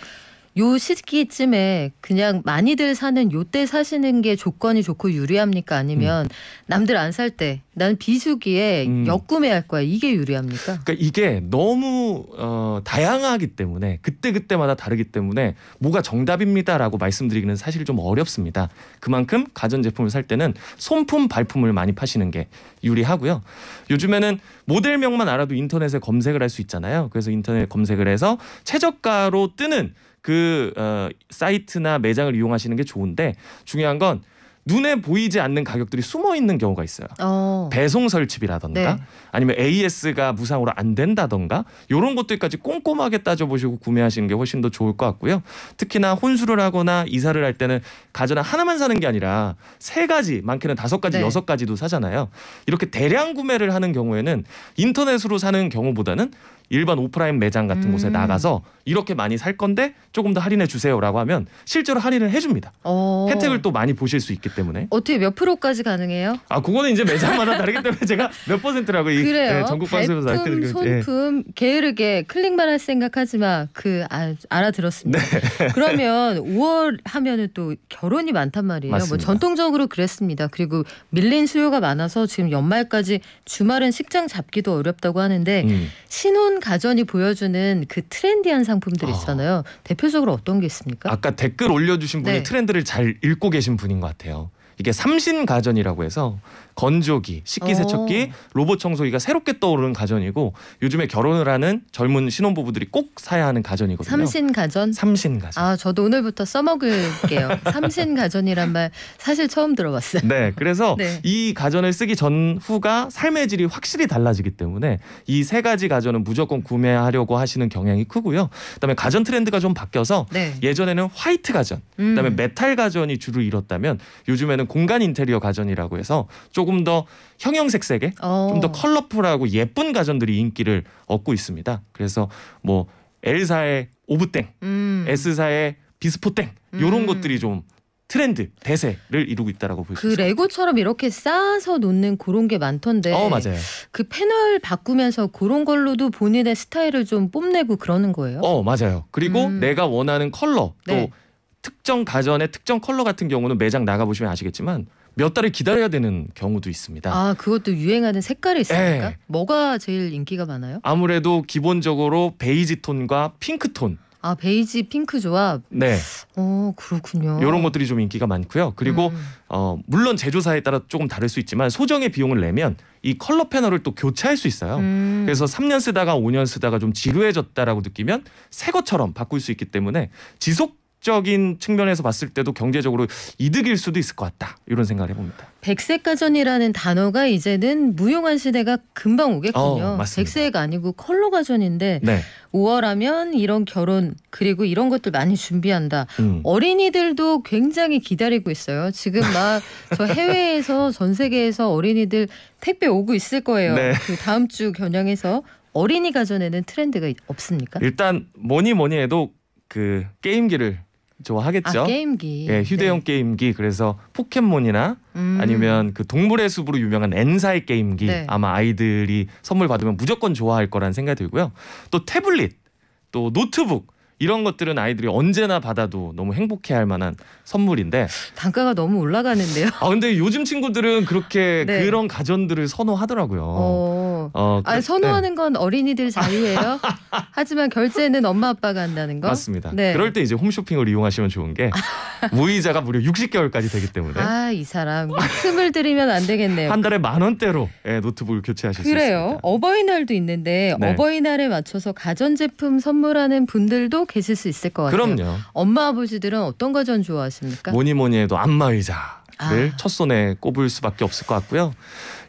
요 시기쯤에 그냥 많이들 사는 요때 사시는 게 조건이 좋고 유리합니까? 아니면 남들 안 살때난 비수기에 음. 역구매할 거야. 이게 유리합니까? 그러니까 이게 너무 어, 다양하기 때문에 그때 그때마다 다르기 때문에 뭐가 정답입니다라고 말씀드리기는 사실 좀 어렵습니다. 그만큼 가전 제품을 살 때는 손품 발품을 많이 파시는 게 유리하고요. 요즘에는 모델명만 알아도 인터넷에 검색을 할 수 있잖아요. 그래서 인터넷 검색을 해서 최저가로 뜨는 그 어, 사이트나 매장을 이용하시는 게 좋은데 중요한 건 눈에 보이지 않는 가격들이 숨어 있는 경우가 있어요. 어. 배송 설치비라던가 네. 아니면 AS가 무상으로 안 된다던가 이런 것들까지 꼼꼼하게 따져보시고 구매하시는 게 훨씬 더 좋을 것 같고요. 특히나 혼수를 하거나 이사를 할 때는 가전을 하나만 사는 게 아니라 세 가지, 많게는 다섯 가지, 네. 여섯 가지도 사잖아요. 이렇게 대량 구매를 하는 경우에는 인터넷으로 사는 경우보다는 일반 오프라인 매장 같은 음. 곳에 나가서 이렇게 많이 살 건데 조금 더 할인해 주세요라고 하면 실제로 할인을 해줍니다. 어. 혜택을 또 많이 보실 수 있기 때문에 어떻게 몇 프로까지 가능해요? 아 그거는 이제 매장마다 다르기 때문에 제가 몇 퍼센트라고 이 그래요. 네, 전국 방송에서 발품, 예. 손품 게으르게 클릭만 할 생각하지 마. 그 아, 알아들었습니다. 네. 그러면 5월 하면은 또 결혼이 많단 말이에요. 뭐 맞습니다. 전통적으로 그랬습니다. 그리고 밀린 수요가 많아서 지금 연말까지 주말은 식장 잡기도 어렵다고 하는데 음. 신혼 가전이 보여주는 그 트렌디한 상품들 아. 있잖아요. 대표적으로 어떤 게 있습니까? 아까 댓글 올려주신 분이 네. 트렌드를 잘 읽고 계신 분인 것 같아요. 이게 삼신 가전이라고 해서 건조기, 식기세척기, 어. 로봇 청소기가 새롭게 떠오르는 가전이고 요즘에 결혼을 하는 젊은 신혼부부들이 꼭 사야 하는 가전이거든요. 삼신 가전. 삼신 가전. 아, 저도 오늘부터 써먹을게요. 삼신 가전이란 말 사실 처음 들어봤어요. 네, 그래서 네. 이 가전을 쓰기 전후가 삶의 질이 확실히 달라지기 때문에 이 세 가지 가전은 무조건 구매하려고 하시는 경향이 크고요. 그다음에 가전 트렌드가 좀 바뀌어서 네. 예전에는 화이트 가전, 음. 그다음에 메탈 가전이 주를 이뤘다면 요즘에는 공간 인테리어 가전이라고 해서 조금 더 형형색색의 어. 좀더 컬러풀하고 예쁜 가전들이 인기를 얻고 있습니다. 그래서 뭐 L사의 오브땡, 음. S사의 비스포땡 이런 음. 것들이 좀 트렌드 대세를 이루고 있다라고 볼수 그 있습니다. 레고처럼 이렇게 쌓아서 놓는 그런 게 많던데. 어 맞아요. 그 패널 바꾸면서 그런 걸로도 본인의 스타일을 좀 뽐내고 그러는 거예요. 어 맞아요. 그리고 음. 내가 원하는 컬러 또 네. 특정 가전의 특정 컬러 같은 경우는 매장 나가 보시면 아시겠지만 몇 달을 기다려야 되는 경우도 있습니다. 아, 그것도 유행하는 색깔이 있습니까? 네. 뭐가 제일 인기가 많아요? 아무래도 기본적으로 베이지 톤과 핑크 톤, 아, 베이지 핑크 조합. 네 어, 그렇군요. 이런 것들이 좀 인기가 많고요. 그리고 음. 어, 물론 제조사에 따라 조금 다를 수 있지만 소정의 비용을 내면 이 컬러 패널을 또 교체할 수 있어요. 음. 그래서 3년 쓰다가 5년 쓰다가 좀 지루해졌다라고 느끼면 새 것처럼 바꿀 수 있기 때문에 지속 적인 측면에서 봤을 때도 경제적으로 이득일 수도 있을 것 같다 이런 생각을 해봅니다. 백색 가전이라는 단어가 이제는 무용한 시대가 금방 오겠군요. 어. 백색 아니고 컬러 가전인데 네, 5월하면 이런 결혼 그리고 이런 것들 많이 준비한다. 음. 어린이들도 굉장히 기다리고 있어요. 지금 막 저 해외에서 전 세계에서 어린이들 택배 오고 있을 거예요. 네. 그 다음 주 겨냥해서 어린이 가전에는 트렌드가 있- 없습니까? 일단 뭐니 뭐니 해도 그 게임기를 좋아하겠죠. 아 게임기. 예, 휴대용 네. 게임기 그래서 포켓몬이나 음. 아니면 그 동물의 숲으로 유명한 엔사의 게임기 네. 아마 아이들이 선물 받으면 무조건 좋아할 거라는 생각이 들고요. 또 태블릿, 또 노트북 이런 것들은 아이들이 언제나 받아도 너무 행복해할 만한 선물인데 단가가 너무 올라가는데요. 아 근데 요즘 친구들은 그렇게 네. 그런 가전들을 선호하더라고요. 어. 어, 아, 그- 선호하는 건 어린이들 자유예요. 하지만 결제는 엄마 아빠가 한다는 거. 맞습니다. 네. 그럴 때 이제 홈쇼핑을 이용하시면 좋은 게 무이자가 무려 60개월까지 되기 때문에 아, 이 사람 틈을 들이면 안 되겠네요. 한 달에 만 원대로 예, 노트북을 교체하실 수 그래요. 있습니다. 어버이날도 있는데 네. 어버이날에 맞춰서 가전제품 선물하는 분들도 계실 수 있을 것 같아요. 그럼요. 엄마 아버지들은 어떤 가전 좋아하십니까? 뭐니 뭐니 해도 안마의자를 아. 첫 손에 꼽을 수밖에 없을 것 같고요.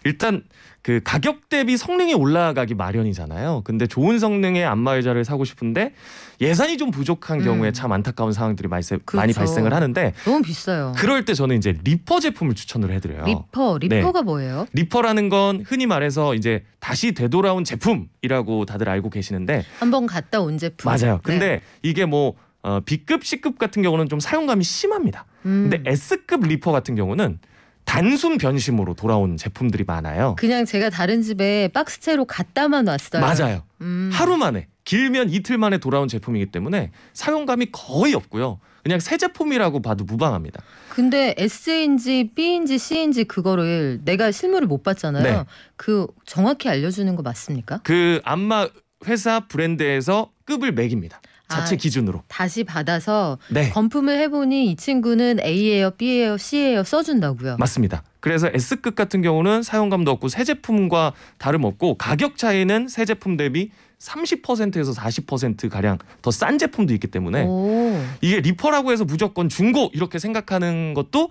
일단 그 가격 대비 성능이 올라가기 마련이잖아요. 근데 좋은 성능의 안마의자를 사고 싶은데 예산이 좀 부족한 음. 경우에 참 안타까운 상황들이 많이, 세- 그렇죠. 많이 발생을 하는데 너무 비싸요. 그럴 때 저는 이제 리퍼 제품을 추천을 해드려요. 리퍼, 네. 리퍼가 뭐예요? 리퍼라는 건 흔히 말해서 이제 다시 되돌아온 제품이라고 다들 알고 계시는데 한번 갔다 온 제품. 맞아요. 네. 근데 이게 뭐 어, B급, C급 같은 경우는 좀 사용감이 심합니다. 음. 근데 S급 리퍼 같은 경우는 단순 변심으로 돌아온 제품들이 많아요. 그냥 제가 다른 집에 박스채로 갖다만 놨어요. 맞아요. 음. 하루 만에 길면 이틀 만에 돌아온 제품이기 때문에 사용감이 거의 없고요. 그냥 새 제품이라고 봐도 무방합니다. 근데 S인지 B인지 C인지 그거를 내가 실물을 못 봤잖아요. 네. 그 정확히 알려주는 거 맞습니까? 그 안마 회사 브랜드에서 급을 매깁니다. 자체 아, 기준으로. 다시 받아서 네. 검품을 해보니 이 친구는 A예요, B예요, C예요 써준다고요. 맞습니다. 그래서 S급 같은 경우는 사용감도 없고 새 제품과 다름없고 가격 차이는 새 제품 대비 30%에서 40% 가량 더 싼 제품도 있기 때문에 오. 이게 리퍼라고 해서 무조건 중고 이렇게 생각하는 것도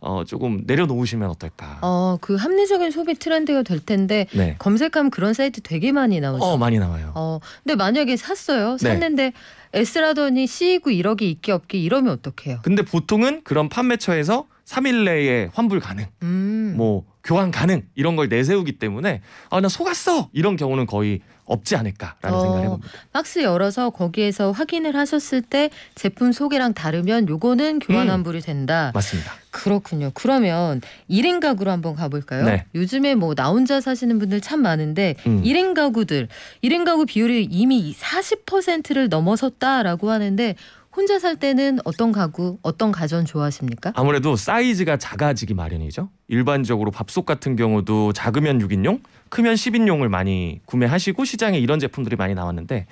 어 조금 내려놓으시면 어떨까. 어, 그 합리적인 소비 트렌드가 될 텐데 네. 검색하면 그런 사이트 되게 많이 나오죠. 어 많이 나와요. 어, 근데 만약에 샀어요. 네. 샀는데 S라더니 C이고 1억이 있기 없기 이러면 어떡해요? 근데 보통은 그런 판매처에서 3일 내에 환불 가능, 음. 뭐 교환 가능 이런 걸 내세우기 때문에 아 나 속았어 이런 경우는 거의 없지 않을까라는 어. 생각을 해봅니다. 박스 열어서 거기에서 확인을 하셨을 때 제품 소개랑 다르면 요거는 교환 음. 환불이 된다. 맞습니다. 그렇군요. 그러면 1인 가구로 한번 가볼까요? 네. 요즘에 뭐 나 혼자 사시는 분들 참 많은데 음. 1인 가구들 1인 가구 비율이 이미 40%를 넘어섰다라고 하는데 혼자 살 때는 어떤 가구, 어떤 가전 좋아하십니까? 아무래도 사이즈가 작아지기 마련이죠. 일반적으로 밥솥 같은 경우도 작으면 6인용, 크면 10인용을 많이 구매하시고 시장에 이런 제품들이 많이 나왔는데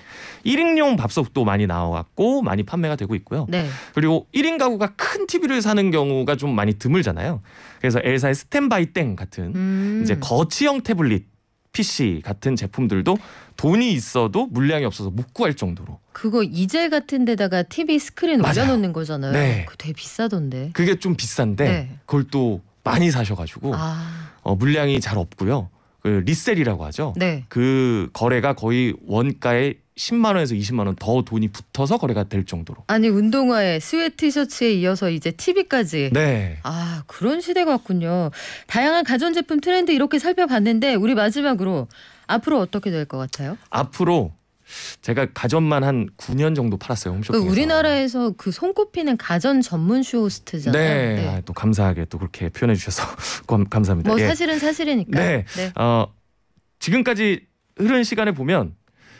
1인용 밥솥도 많이 나왔고 많이 판매가 되고 있고요. 네. 그리고 1인 가구가 큰 TV를 사는 경우가 좀 많이 드물잖아요. 그래서 L사의 스탠바이 땡 같은 음. 이제 거치형 태블릿 PC 같은 제품들도 돈이 있어도 물량이 없어서 못 구할 정도로 그거 이젤 같은 데다가 TV 스크린 맞아요. 올려놓는 거잖아요. 네. 그거 되게 비싸던데. 그게 좀 비싼데 네. 그걸 또 많이 사셔가지고 아, 어, 물량이 잘 없고요. 그 리셀이라고 하죠. 네. 그 거래가 거의 원가의 10만 원에서 20만 원 더 돈이 붙어서 거래가 될 정도로. 아니 운동화에 스웨트 티셔츠에 이어서 이제 TV까지. 네. 아 그런 시대가 왔군요. 다양한 가전제품 트렌드 이렇게 살펴봤는데 우리 마지막으로 앞으로 어떻게 될 것 같아요? 앞으로 제가 가전만 한 9년 정도 팔았어요 그 홈쇼핑에서. 우리나라에서 그 손꼽히는 가전 전문 쇼호스트잖아요. 네, 아, 또 감사하게 또 그렇게 표현해 주셔서 감- 감사합니다. 뭐 예. 사실은 사실이니까. 네. 어, 지금까지 흐른 시간에 보면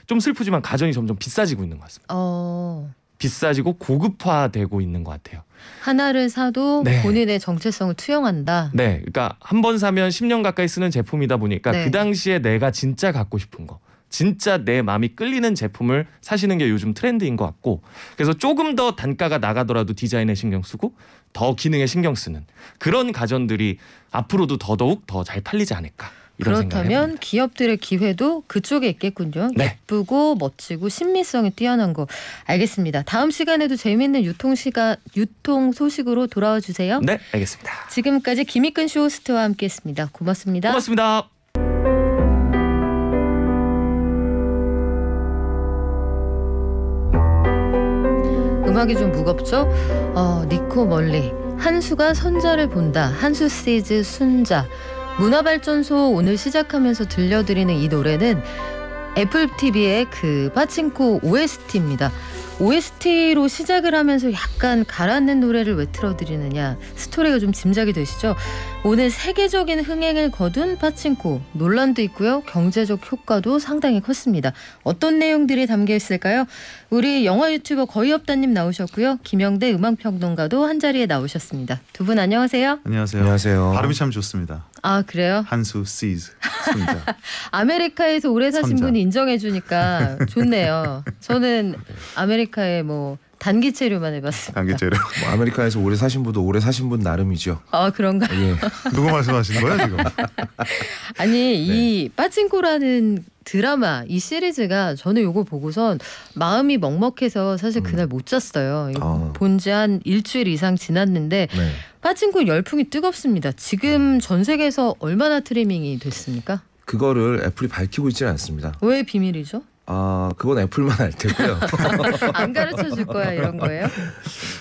좀 슬프지만 가전이 점점 비싸지고 있는 것 같습니다. 어 비싸지고 고급화되고 있는 것 같아요. 하나를 사도 네. 본인의 정체성을 투영한다. 네, 그러니까 한 번 사면 10년 가까이 쓰는 제품이다 보니까 네. 그 당시에 내가 진짜 갖고 싶은 거, 진짜 내 마음이 끌리는 제품을 사시는 게 요즘 트렌드인 것 같고, 그래서 조금 더 단가가 나가더라도 디자인에 신경 쓰고 더 기능에 신경 쓰는 그런 가전들이 앞으로도 더더욱 더 잘 팔리지 않을까 그렇다면. 기업들의 기회도 그쪽에 있겠군요. 네. 예쁘고 멋지고 신미성이 뛰어난 거 알겠습니다. 다음 시간에도 재미있는 유통 시가 유통 소식으로 돌아와 주세요. 네, 알겠습니다. 지금까지 김익근 쇼호스트와 함께했습니다. 고맙습니다. 고맙습니다. 음악이 좀 무겁죠? 어, 니코 멀리 한수가 선자를 본다. 한수 시즈 순자. 문화발전소 오늘 시작하면서 들려드리는 이 노래는 애플 TV의 그 파친코 OST입니다. OST로 시작을 하면서 약간 가라앉는 노래를 왜 틀어드리느냐 스토리가 좀 짐작이 되시죠? 오늘 세계적인 흥행을 거둔 파친코 논란도 있고요 경제적 효과도 상당히 컸습니다. 어떤 내용들이 담겨 있을까요? 우리 영화 유튜버 거의 없다님 나오셨고요 김영대 음악평론가도 한 자리에 나오셨습니다. 두 분 안녕하세요. 안녕하세요. 안녕하세요. 발음이 참 좋습니다. 아 그래요? 한수 시즈 순자. 아메리카에서 오래 사신 선자. 분이 인정해 주니까 좋네요. 저는 아메리카에 뭐 단기 체류만 해봤습니다. 단계제로. 뭐 아메리카에서 오래 사신 분도 오래 사신 분 나름이죠. 아 그런가? 예. 누구 말씀하시는 거예요 지금? 아니 이 빠친코라는 드라마 이 시리즈가 저는 요거 보고선 마음이 먹먹해서 사실 그날 못 잤어요. 아. 본지 한 일주일 이상 지났는데 네. 빠친코 열풍이 뜨겁습니다. 지금 전 세계에서 얼마나 트리밍이 됐습니까? 그거를 애플이 밝히고 있지는 않습니다. 왜 비밀이죠? 아, 그건 애플만 알 테고요. 안 가르쳐 줄 거야 이런 거예요?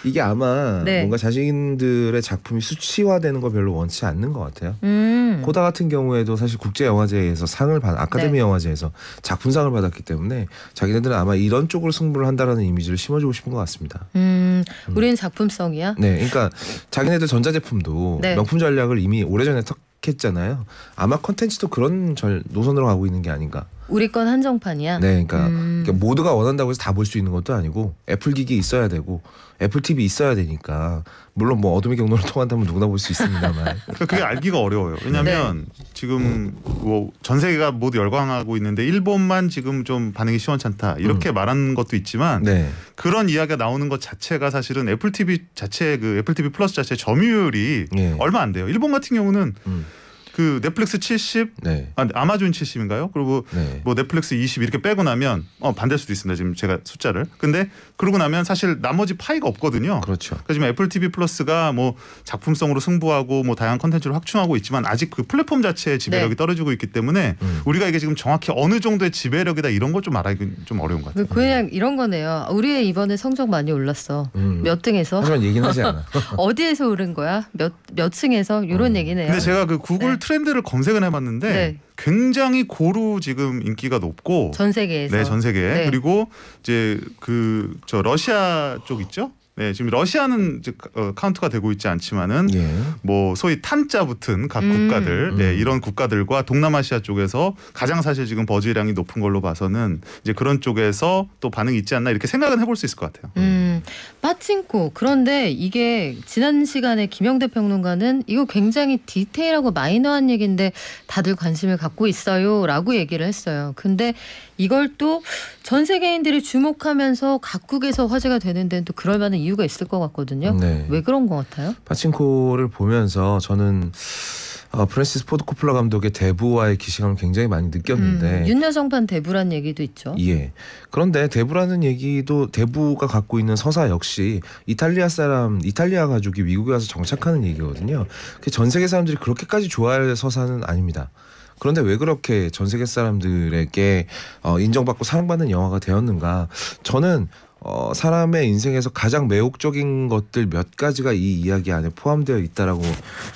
이게 아마 네. 뭔가 자신들의 작품이 수치화되는 걸 별로 원치 않는 것 같아요. 음. 코다 같은 경우에도 사실 국제 영화제에서 상을 받 아카데미 네. 영화제에서 작품상을 받았기 때문에 자기네들은 아마 이런 쪽으로 승부를 한다라는 이미지를 심어주고 싶은 것 같습니다. 음, 우리는 작품성이야. 네, 그러니까 자기네들 전자제품도 네. 명품 전략을 이미 오래전에 택했잖아요. 아마 컨텐츠도 그런 절, 노선으로 가고 있는 게 아닌가. 우리 건 한정판이야. 네, 그러니까, 음. 그러니까 모두가 원한다고 해서 다 볼 수 있는 것도 아니고 애플 기기 있어야 되고 애플 TV 있어야 되니까 물론 뭐 어둠의 경로를 통한다면 누구나 볼 수 있습니다만. 그러니까 그게 알기가 어려워요. 왜냐하면 네. 지금 뭐 전 세계가 모두 열광하고 있는데 일본만 지금 좀 반응이 시원찮다 이렇게 말하는 것도 있지만 네, 그런 이야기가 나오는 것 자체가 사실은 애플 TV 자체 그 애플 TV 플러스 자체 점유율이 예. 얼마 안 돼요. 일본 같은 경우는 음, 그 넷플릭스 70, 네, 아, 아마존 70인가요? 그리고 네. 뭐 넷플릭스 20 이렇게 빼고 나면 어 반대일 수도 있습니다. 지금 제가 숫자를. 근데 그러고 나면 사실 나머지 파이가 없거든요. 그렇죠. 그러니까 지금 애플 TV 플러스가 뭐 작품성으로 승부하고 뭐 다양한 컨텐츠를 확충하고 있지만 아직 그 플랫폼 자체의 지배력이 네. 떨어지고 있기 때문에 음. 우리가 이게 지금 정확히 어느 정도의 지배력이다 이런 걸좀 말하기 좀 어려운 것 같아요. 그- 그냥 이런 거네요. 우리 이번에 성적 많이 올랐어. 음. 몇 등에서 하지만 얘기는 하지 않아. 어디에서 오른 거야? 몇 몇 층에서 이런 얘기네요. 근데 제가 그 구글 네. 트렌드를 검색을 해봤는데 네. 굉장히 고루 지금 인기가 높고 전 세계에서 네, 전 세계에. 네. 그리고 이제 그 저 러시아 쪽 있죠? 네, 지금 러시아는 이제 어, 카운트가 되고 있지 않지만은 예. 뭐 소위 탄자 붙은 각 음. 국가들, 네, 음. 이런 국가들과 동남아시아 쪽에서 가장 사실 지금 buzz량이 높은 걸로 봐서는 이제 그런 쪽에서 또 반응이 있지 않나 이렇게 생각은 해볼 수 있을 것 같아요. 음, 빠친코. 그런데 이게 지난 시간에 김영대 평론가는 이거 굉장히 디테일하고 마이너한 얘기인데 다들 관심을 갖고 있어요라고 얘기를 했어요. 근데 이걸 또 전 세계인들이 주목하면서 각국에서 화제가 되는 데는 또 그럴 만한 이유가 있을 것 같거든요. 네. 왜 그런 것 같아요? 파친코를 보면서 저는 어, 프랜시스 포드 코폴라 감독의 대부와의 기시감을 굉장히 많이 느꼈는데 음, 윤여정판 대부란 얘기도 있죠. 예. 그런데 대부라는 얘기도 대부가 갖고 있는 서사 역시 이탈리아 사람, 이탈리아 가족이 미국에 와서 정착하는 얘기거든요. 그전 세계 사람들이 그렇게까지 좋아할 서사는 아닙니다. 그런데 왜 그렇게 전 세계 사람들에게 어, 인정받고 사랑받는 영화가 되었는가? 저는 어, 사람의 인생에서 가장 매혹적인 것들 몇 가지가 이 이야기 안에 포함되어 있다라고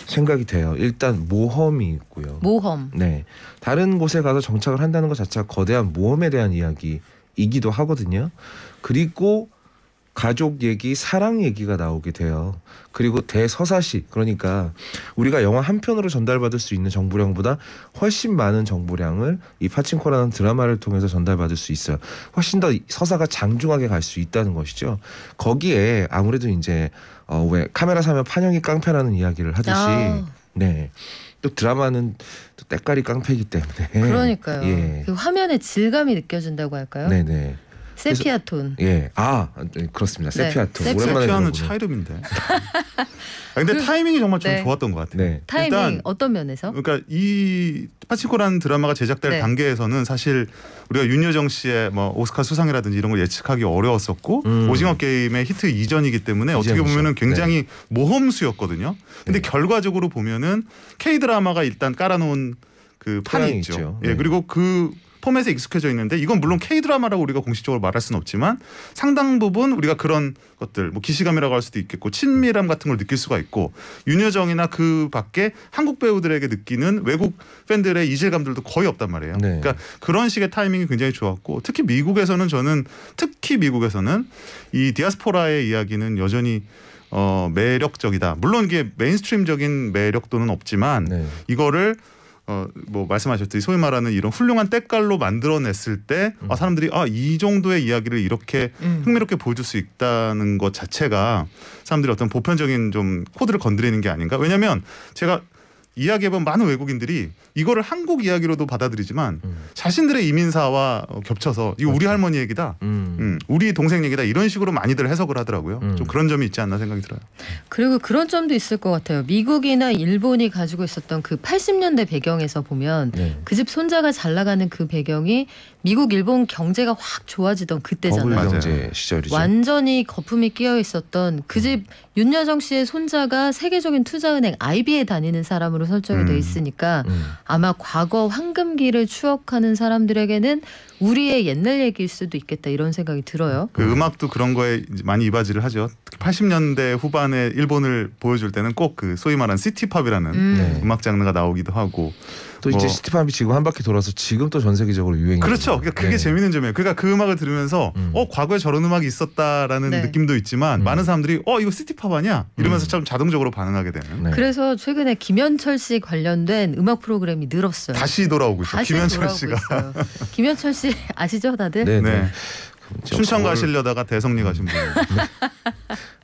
생각이 돼요. 일단 모험이 있고요. 모험. 네. 다른 곳에 가서 정착을 한다는 것 자체가 거대한 모험에 대한 이야기이기도 하거든요. 그리고 가족 얘기, 사랑 얘기가 나오게 돼요. 그리고 대서사시 그러니까 우리가 영화 한 편으로 전달받을 수 있는 정보량보다 훨씬 많은 정보량을 이 파친코라는 드라마를 통해서 전달받을 수 있어요. 훨씬 더 서사가 장중하게 갈 수 있다는 것이죠. 거기에 아무래도 이제 어 왜 카메라 사면 판형이 깡패라는 이야기를 하듯이 아. 네. 또 드라마는 또 때깔이 깡패이기 때문에 그러니까요. 예. 그 화면의 질감이 느껴진다고 할까요? 네네. 세피아톤. 예. 아 네, 그렇습니다. 네, 세피아톤. 세피아톤. 오랜만에 세피아는. 차 이름인데. 아, 근데 타이밍이 정말 좀 네. 좋았던 것 같아요. 네. 타이밍 일단 어떤 면에서? 그러니까 이 파친코라는 드라마가 제작될 네. 단계에서는 사실 우리가 윤여정 씨의 뭐 오스카 수상이라든지 이런 걸 예측하기 어려웠었고 음. 오징어 게임의 히트 이전이기 때문에 어떻게 이전이죠. 보면은 굉장히 네. 모험수였거든요. 근데 결과적으로 보면은 K 드라마가 일단 깔아놓은 그 판이 토양이 있죠. 있죠. 예 네. 그리고 그 포맷에 익숙해져 있는데 이건 물론 K 드라마라고 우리가 공식적으로 말할 수는 없지만 상당 부분 우리가 그런 것들 뭐 기시감이라고 할 수도 있겠고 친밀함 같은 걸 느낄 수가 있고 윤여정이나 그 밖에 한국 배우들에게 느끼는 외국 팬들의 이질감들도 거의 없단 말이에요. 네. 그러니까 그런 식의 타이밍이 굉장히 좋았고 특히 미국에서는 저는 특히 미국에서는 이 디아스포라의 이야기는 여전히 어 매력적이다. 물론 이게 mainstream적인 매력도는 없지만 네. 이거를 어 뭐 말씀하셨듯이 소위 말하는 이런 훌륭한 때깔로 만들어냈을 때 아, 사람들이 아 이 정도의 이야기를 이렇게 음. 흥미롭게 보여줄 수 있다는 것 자체가 사람들이 어떤 보편적인 좀 코드를 건드리는 게 아닌가 왜냐하면 제가 이야기해본 많은 외국인들이 이거를 한국 이야기로도 받아들이지만 음. 자신들의 이민사와 어, 겹쳐서 이거 우리 할머니 얘기다. 음. 음, 우리 동생 얘기다 이런 식으로 많이들 해석을 하더라고요. 음. 좀 그런 점이 있지 않나 생각이 들어요. 그리고 그런 점도 있을 것 같아요. 미국이나 일본이 가지고 있었던 그 80년대 배경에서 보면 네. 그집 손자가 잘 나가는 그 배경이 미국 일본 경제가 확 좋아지던 그때잖아요. 경제 시절이죠. 완전히 거품이 끼어 있었던 그 집 윤여정 씨의 손자가 세계적인 투자은행 IB에 다니는 사람으로 설정이 돼 음. 있으니까 음. 아마 과거 황금기를 추억하는 사람들에게는 우리의 옛날 얘기일 수도 있겠다 이런 생각이 들어요. 그 음악도 그런 거에 많이 이바지를 하죠. 특히 80년대 후반에 일본을 보여줄 때는 꼭 그 소위 말하는 시티팝이라는 음. 네. 음악 장르가 나오기도 하고 또 이제 뭐- 시티팝이 지금 한 바퀴 돌아서 지금 또 전 세계적으로 유행이 그렇죠. 그러니까 그게 재밌는 점이에요. 그러니까 그 음악을 들으면서 음. 어 과거에 저런 음악이 있었다라는 네. 느낌도 있지만 음. 많은 사람들이 어 이거 시티팝 아니야 이러면서 음. 참 자동적으로 반응하게 되는. 네. 그래서 최근에 김현철 씨 관련된 음악 프로그램이 늘었어요. 다시 돌아오고 있어. 다시 김현철 돌아오고 씨가 있어요. 김현철 씨 아시죠 다들? 네, 네. 네. 춘천 뭘- 가시려다가 대성리 가신 분.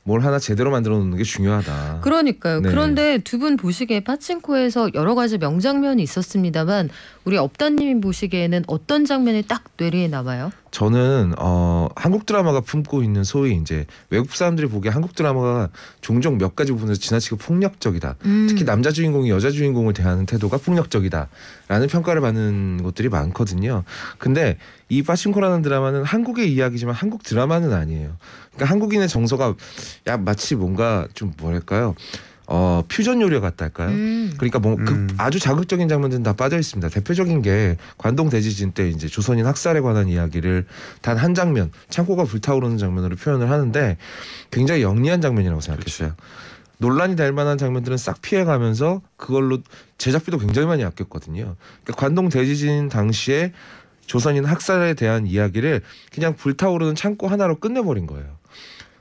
뭘 하나 제대로 만들어 놓는 게 중요하다. 그러니까요. 네. 그런데 두 분 보시기에 파친코에서 여러 가지 명장면이 있었습니다만 우리 업다님이 보시기에는 어떤 장면이 딱 뇌리에 남아요? 저는 어 한국 드라마가 품고 있는 소위 이제 외국 사람들이 보기에 한국 드라마가 종종 몇 가지 부분에서 지나치게 폭력적이다. 음. 특히 남자 주인공이 여자 주인공을 대하는 태도가 폭력적이다라는 평가를 받는 것들이 많거든요. 근데 이 파친코라는 드라마는 한국의 이야기지만 한국 드라마는 아니에요. 그러니까 한국인의 정서가 야 마치 뭔가 좀 뭐랄까요? 어 퓨전 요리 같다 할까요? 음. 그러니까 뭐그 음. 아주 자극적인 장면들은 다 빠져 있습니다. 대표적인 게 관동 대지진 때 이제 조선인 학살에 관한 이야기를 단 한 장면 창고가 불타오르는 장면으로 표현을 하는데 굉장히 영리한 장면이라고 생각했어요. 논란이 될 만한 장면들은 싹 피해가면서 그걸로 제작비도 굉장히 많이 아꼈거든요. 그러니까 관동 대지진 당시에 조선인 학살에 대한 이야기를 그냥 불타오르는 창고 하나로 끝내버린 거예요.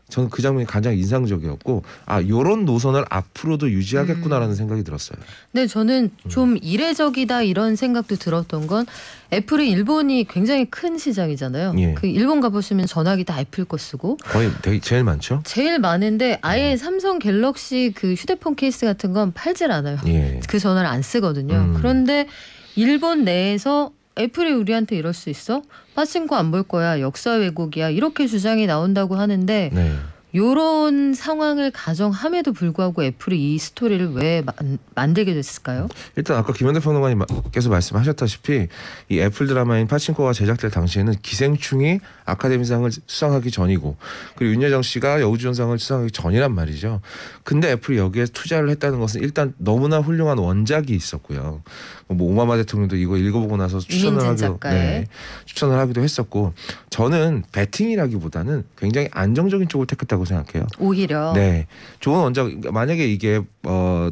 저는 그 장면이 가장 인상적이었고 아 요런 노선을 앞으로도 유지하겠구나라는 음. 생각이 들었어요. 네, 저는 좀 이례적이다 이런 생각도 들었던 건 애플이 일본이 굉장히 큰 시장이잖아요. 예. 그 일본 가보시면 전화기 다 애플 거 쓰고 거의 되게 제일 많죠. 제일 많은데 아예 음. 삼성 갤럭시 그 휴대폰 케이스 같은 건 팔질 않아요. 예. 그 전화를 안 쓰거든요. 음. 그런데 일본 내에서 애플이 우리한테 이럴 수 있어? 파친코 안볼 거야. 역사 왜곡이야. 이렇게 주장이 나온다고 하는데 네. 요런 상황을 가정함에도 불구하고 애플이 이 스토리를 왜 만, 만들게 됐을까요? 일단 아까 김현대 평론가님께서 말씀하셨다시피 이 애플 드라마인 파친코가 제작될 당시에는 기생충이 아카데미상을 수상하기 전이고 그리고 윤여정 씨가 여우주연상을 수상하기 전이란 말이죠. 근데 애플이 여기에 투자를 했다는 것은 일단 너무나 훌륭한 원작이 있었고요. 뭐 오바마 대통령도 이거 읽어보고 나서 추천을 작가의. 네, 추천을 하기도 했었고 저는 배팅이라기보다는 굉장히 안정적인 쪽을 택했다고 생각해요. 오히려 네, 좋은 원작. 만약에 이게 어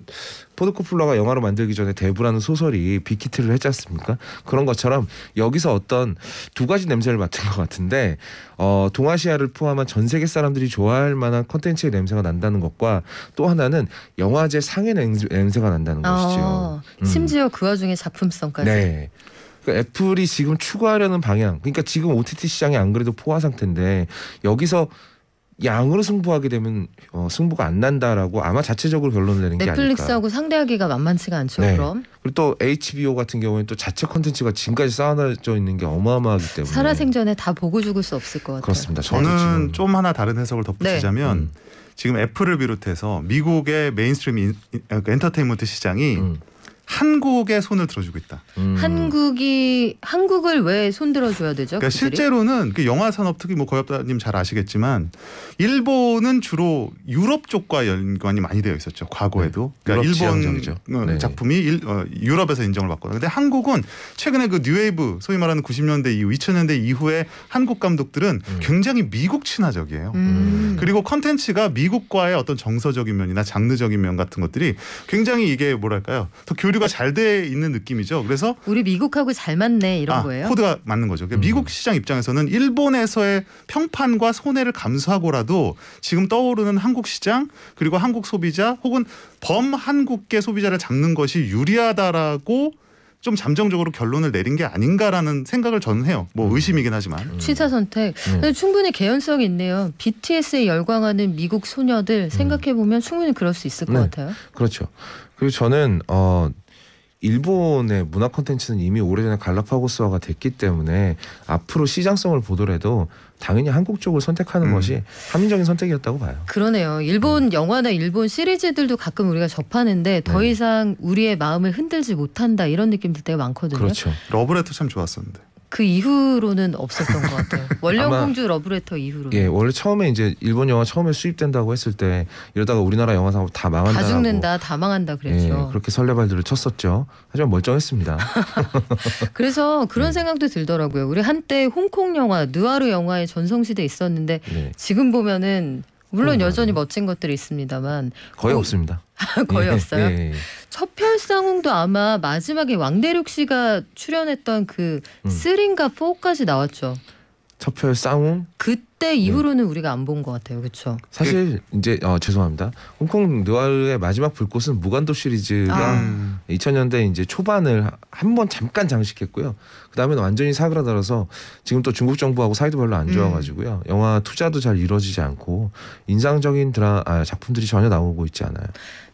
포드코플러가 영화로 만들기 전에 대부라는 소설이 빅히트를 했지 않습니까? 그런 것처럼 여기서 어떤 두 가지 냄새를 맡은 것 같은데 어 동아시아를 포함한 전 세계 사람들이 좋아할 만한 콘텐츠의 냄새가 난다는 것과 또 하나는 영화제 상의 냄새, 냄새가 난다는 것이죠. 어, 음. 심지어 그 와중에 작품성까지. 네. 그러니까 애플이 지금 추구하려는 방향, 그러니까 지금 OTT 시장이 안 그래도 포화 상태인데 여기서 양으로 승부하게 되면 어, 승부가 안 난다라고 아마 자체적으로 결론을 내는 게 아닐까. 넷플릭스하고 상대하기가 만만치가 않죠. 네. 그럼 그리고 또 HBO 같은 경우에는 또 자체 컨텐츠가 지금까지 쌓아져 있는 게 어마어마하기 때문에 살아생전에 다 보고 죽을 수 없을 것 같아요. 그렇습니다. 저는 지금- 좀 하나 다른 해석을 덧붙이자면 음. 지금 애플을 비롯해서 미국의 mainstream 인, 그 엔터테인먼트 시장이 음, 한국에 손을 들어주고 있다. 음. 한국이 한국을 왜 손들어줘야 되죠? 그러니까? 실제로는 그 영화 산업 특히 뭐 거엽다님 잘 아시겠지만 일본은 주로 유럽 쪽과 연관이 많이 되어 있었죠 과거에도 네. 그러니까 유럽 일본 지향적이죠. 어, 네. 작품이 일, 어, 유럽에서 인정을 받거든요. 근데 한국은 최근에 그 뉴웨이브 소위 말하는 90년대 이후 2000년대 이후에 한국 감독들은 음. 굉장히 미국 친화적이에요. 음. 그리고 컨텐츠가 미국과의 어떤 정서적인 면이나 장르적인 면 같은 것들이 굉장히 이게 뭐랄까요 더 교류 가 잘 돼 있는 느낌이죠. 그래서 우리 미국하고 잘 맞네 이런 아, 거예요. 코드가 맞는 거죠. 그러니까 음. 미국 시장 입장에서는 일본에서의 평판과 손해를 감수하고라도 지금 떠오르는 한국 시장 그리고 한국 소비자 혹은 범 한국계 소비자를 잡는 것이 유리하다라고 좀 잠정적으로 결론을 내린 게 아닌가라는 생각을 저는 해요. 뭐 음. 의심이긴 하지만. 취사 선택. 음. 충분히 개연성이 있네요. BTS에 열광하는 미국 소녀들 생각해 보면 충분히 그럴 수 있을 것 네. 같아요. 그렇죠. 그리고 저는 어 일본의 문화 콘텐츠는 이미 오래전에 갈라파고스화가 됐기 때문에 앞으로 시장성을 보더라도 당연히 한국 쪽을 선택하는 음. 것이 합리적인 선택이었다고 봐요. 그러네요. 일본 영화나 일본 시리즈들도 가끔 우리가 접하는데 더 네. 이상 우리의 마음을 흔들지 못한다 이런 느낌 들 때가 많거든요. 그렇죠. 러브레터 참 좋았었는데. 그 이후로는 없었던 것 같아요. 원령공주 러브레터 이후로. 예, 원래 처음에 이제 일본 영화 처음에 수입된다고 했을 때 이러다가 우리나라 영화 사업 다 망한다고 다 죽는다, 다 망한다 그랬죠. 예, 그렇게 설레발들을 쳤었죠. 하지만 멀쩡했습니다. 그래서 그런 네. 생각도 들더라고요. 우리 한때 홍콩 영화, 느와르 영화의 전성시대 있었는데 네, 지금 보면은 물론 그런가요? 여전히 멋진 것들이 있습니다만 거의 어, 없습니다. 거의 예, 없어요. 예, 예. 첩혈상웅도 아마 마지막에 왕대륙 씨가 출연했던 그 음. 3인가 4까지 나왔죠. 첩혈 쌍웅 그때 이후로는 우리가 안 본 것 같아요. 그렇죠? 사실 이제 어, 죄송합니다. 홍콩 느와르의 마지막 불꽃은 무간도 시리즈가 아. 음. 2000년대 이제 초반을 한 번 잠깐 장식했고요. 그 다음에는 완전히 사그라들어서 지금 또 중국 정부하고 사이도 별로 안 음. 좋아가지고요. 영화 투자도 잘 이루어지지 않고 인상적인 드라 아, 작품들이 전혀 나오고 있지 않아요.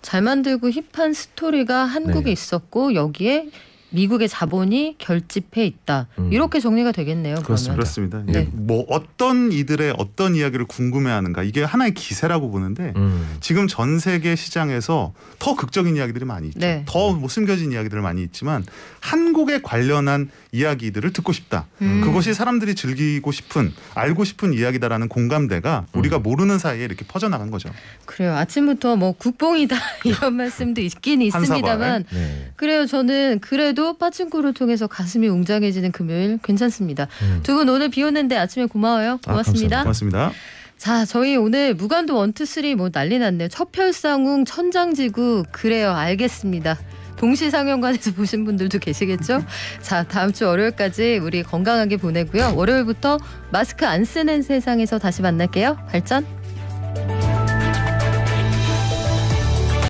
잘 만들고 힙한 스토리가 한국에 네. 있었고 여기에 미국의 자본이 결집해 있다. 음. 이렇게 정리가 되겠네요. 그렇습니다. 그렇습니다. 네. 뭐 어떤 이들의 어떤 이야기를 궁금해하는가 이게 하나의 기세라고 보는데 음. 지금 전 세계 시장에서 더 극적인 이야기들이 많이 있죠. 네. 더뭐 숨겨진 이야기들 많이 있지만 한국에 관련한 이야기들을 듣고 싶다. 음. 그것이 사람들이 즐기고 싶은 알고 싶은 이야기다라는 공감대가 우리가 음. 모르는 사이에 이렇게 퍼져나간 거죠. 그래요. 아침부터 뭐 국뽕이다 이런 말씀도 있긴 한 있습니다만 네. 그래요. 저는 그래도 파친코를 통해서 가슴이 웅장해지는 금요일 괜찮습니다. 음. 두분 오늘 비 오는데 아침에 고마워요. 아, 고맙습니다. 고맙습니다. 자, 저희 오늘 무간도 one two three 뭐 난리 났네요. 첩혈쌍웅, 천장지구 그래요. 알겠습니다. 동시상영관에서 보신 분들도 계시겠죠? 자, 다음 주 월요일까지 우리 건강하게 보내고요. 월요일부터 마스크 안 쓰는 세상에서 다시 만날게요. 발전.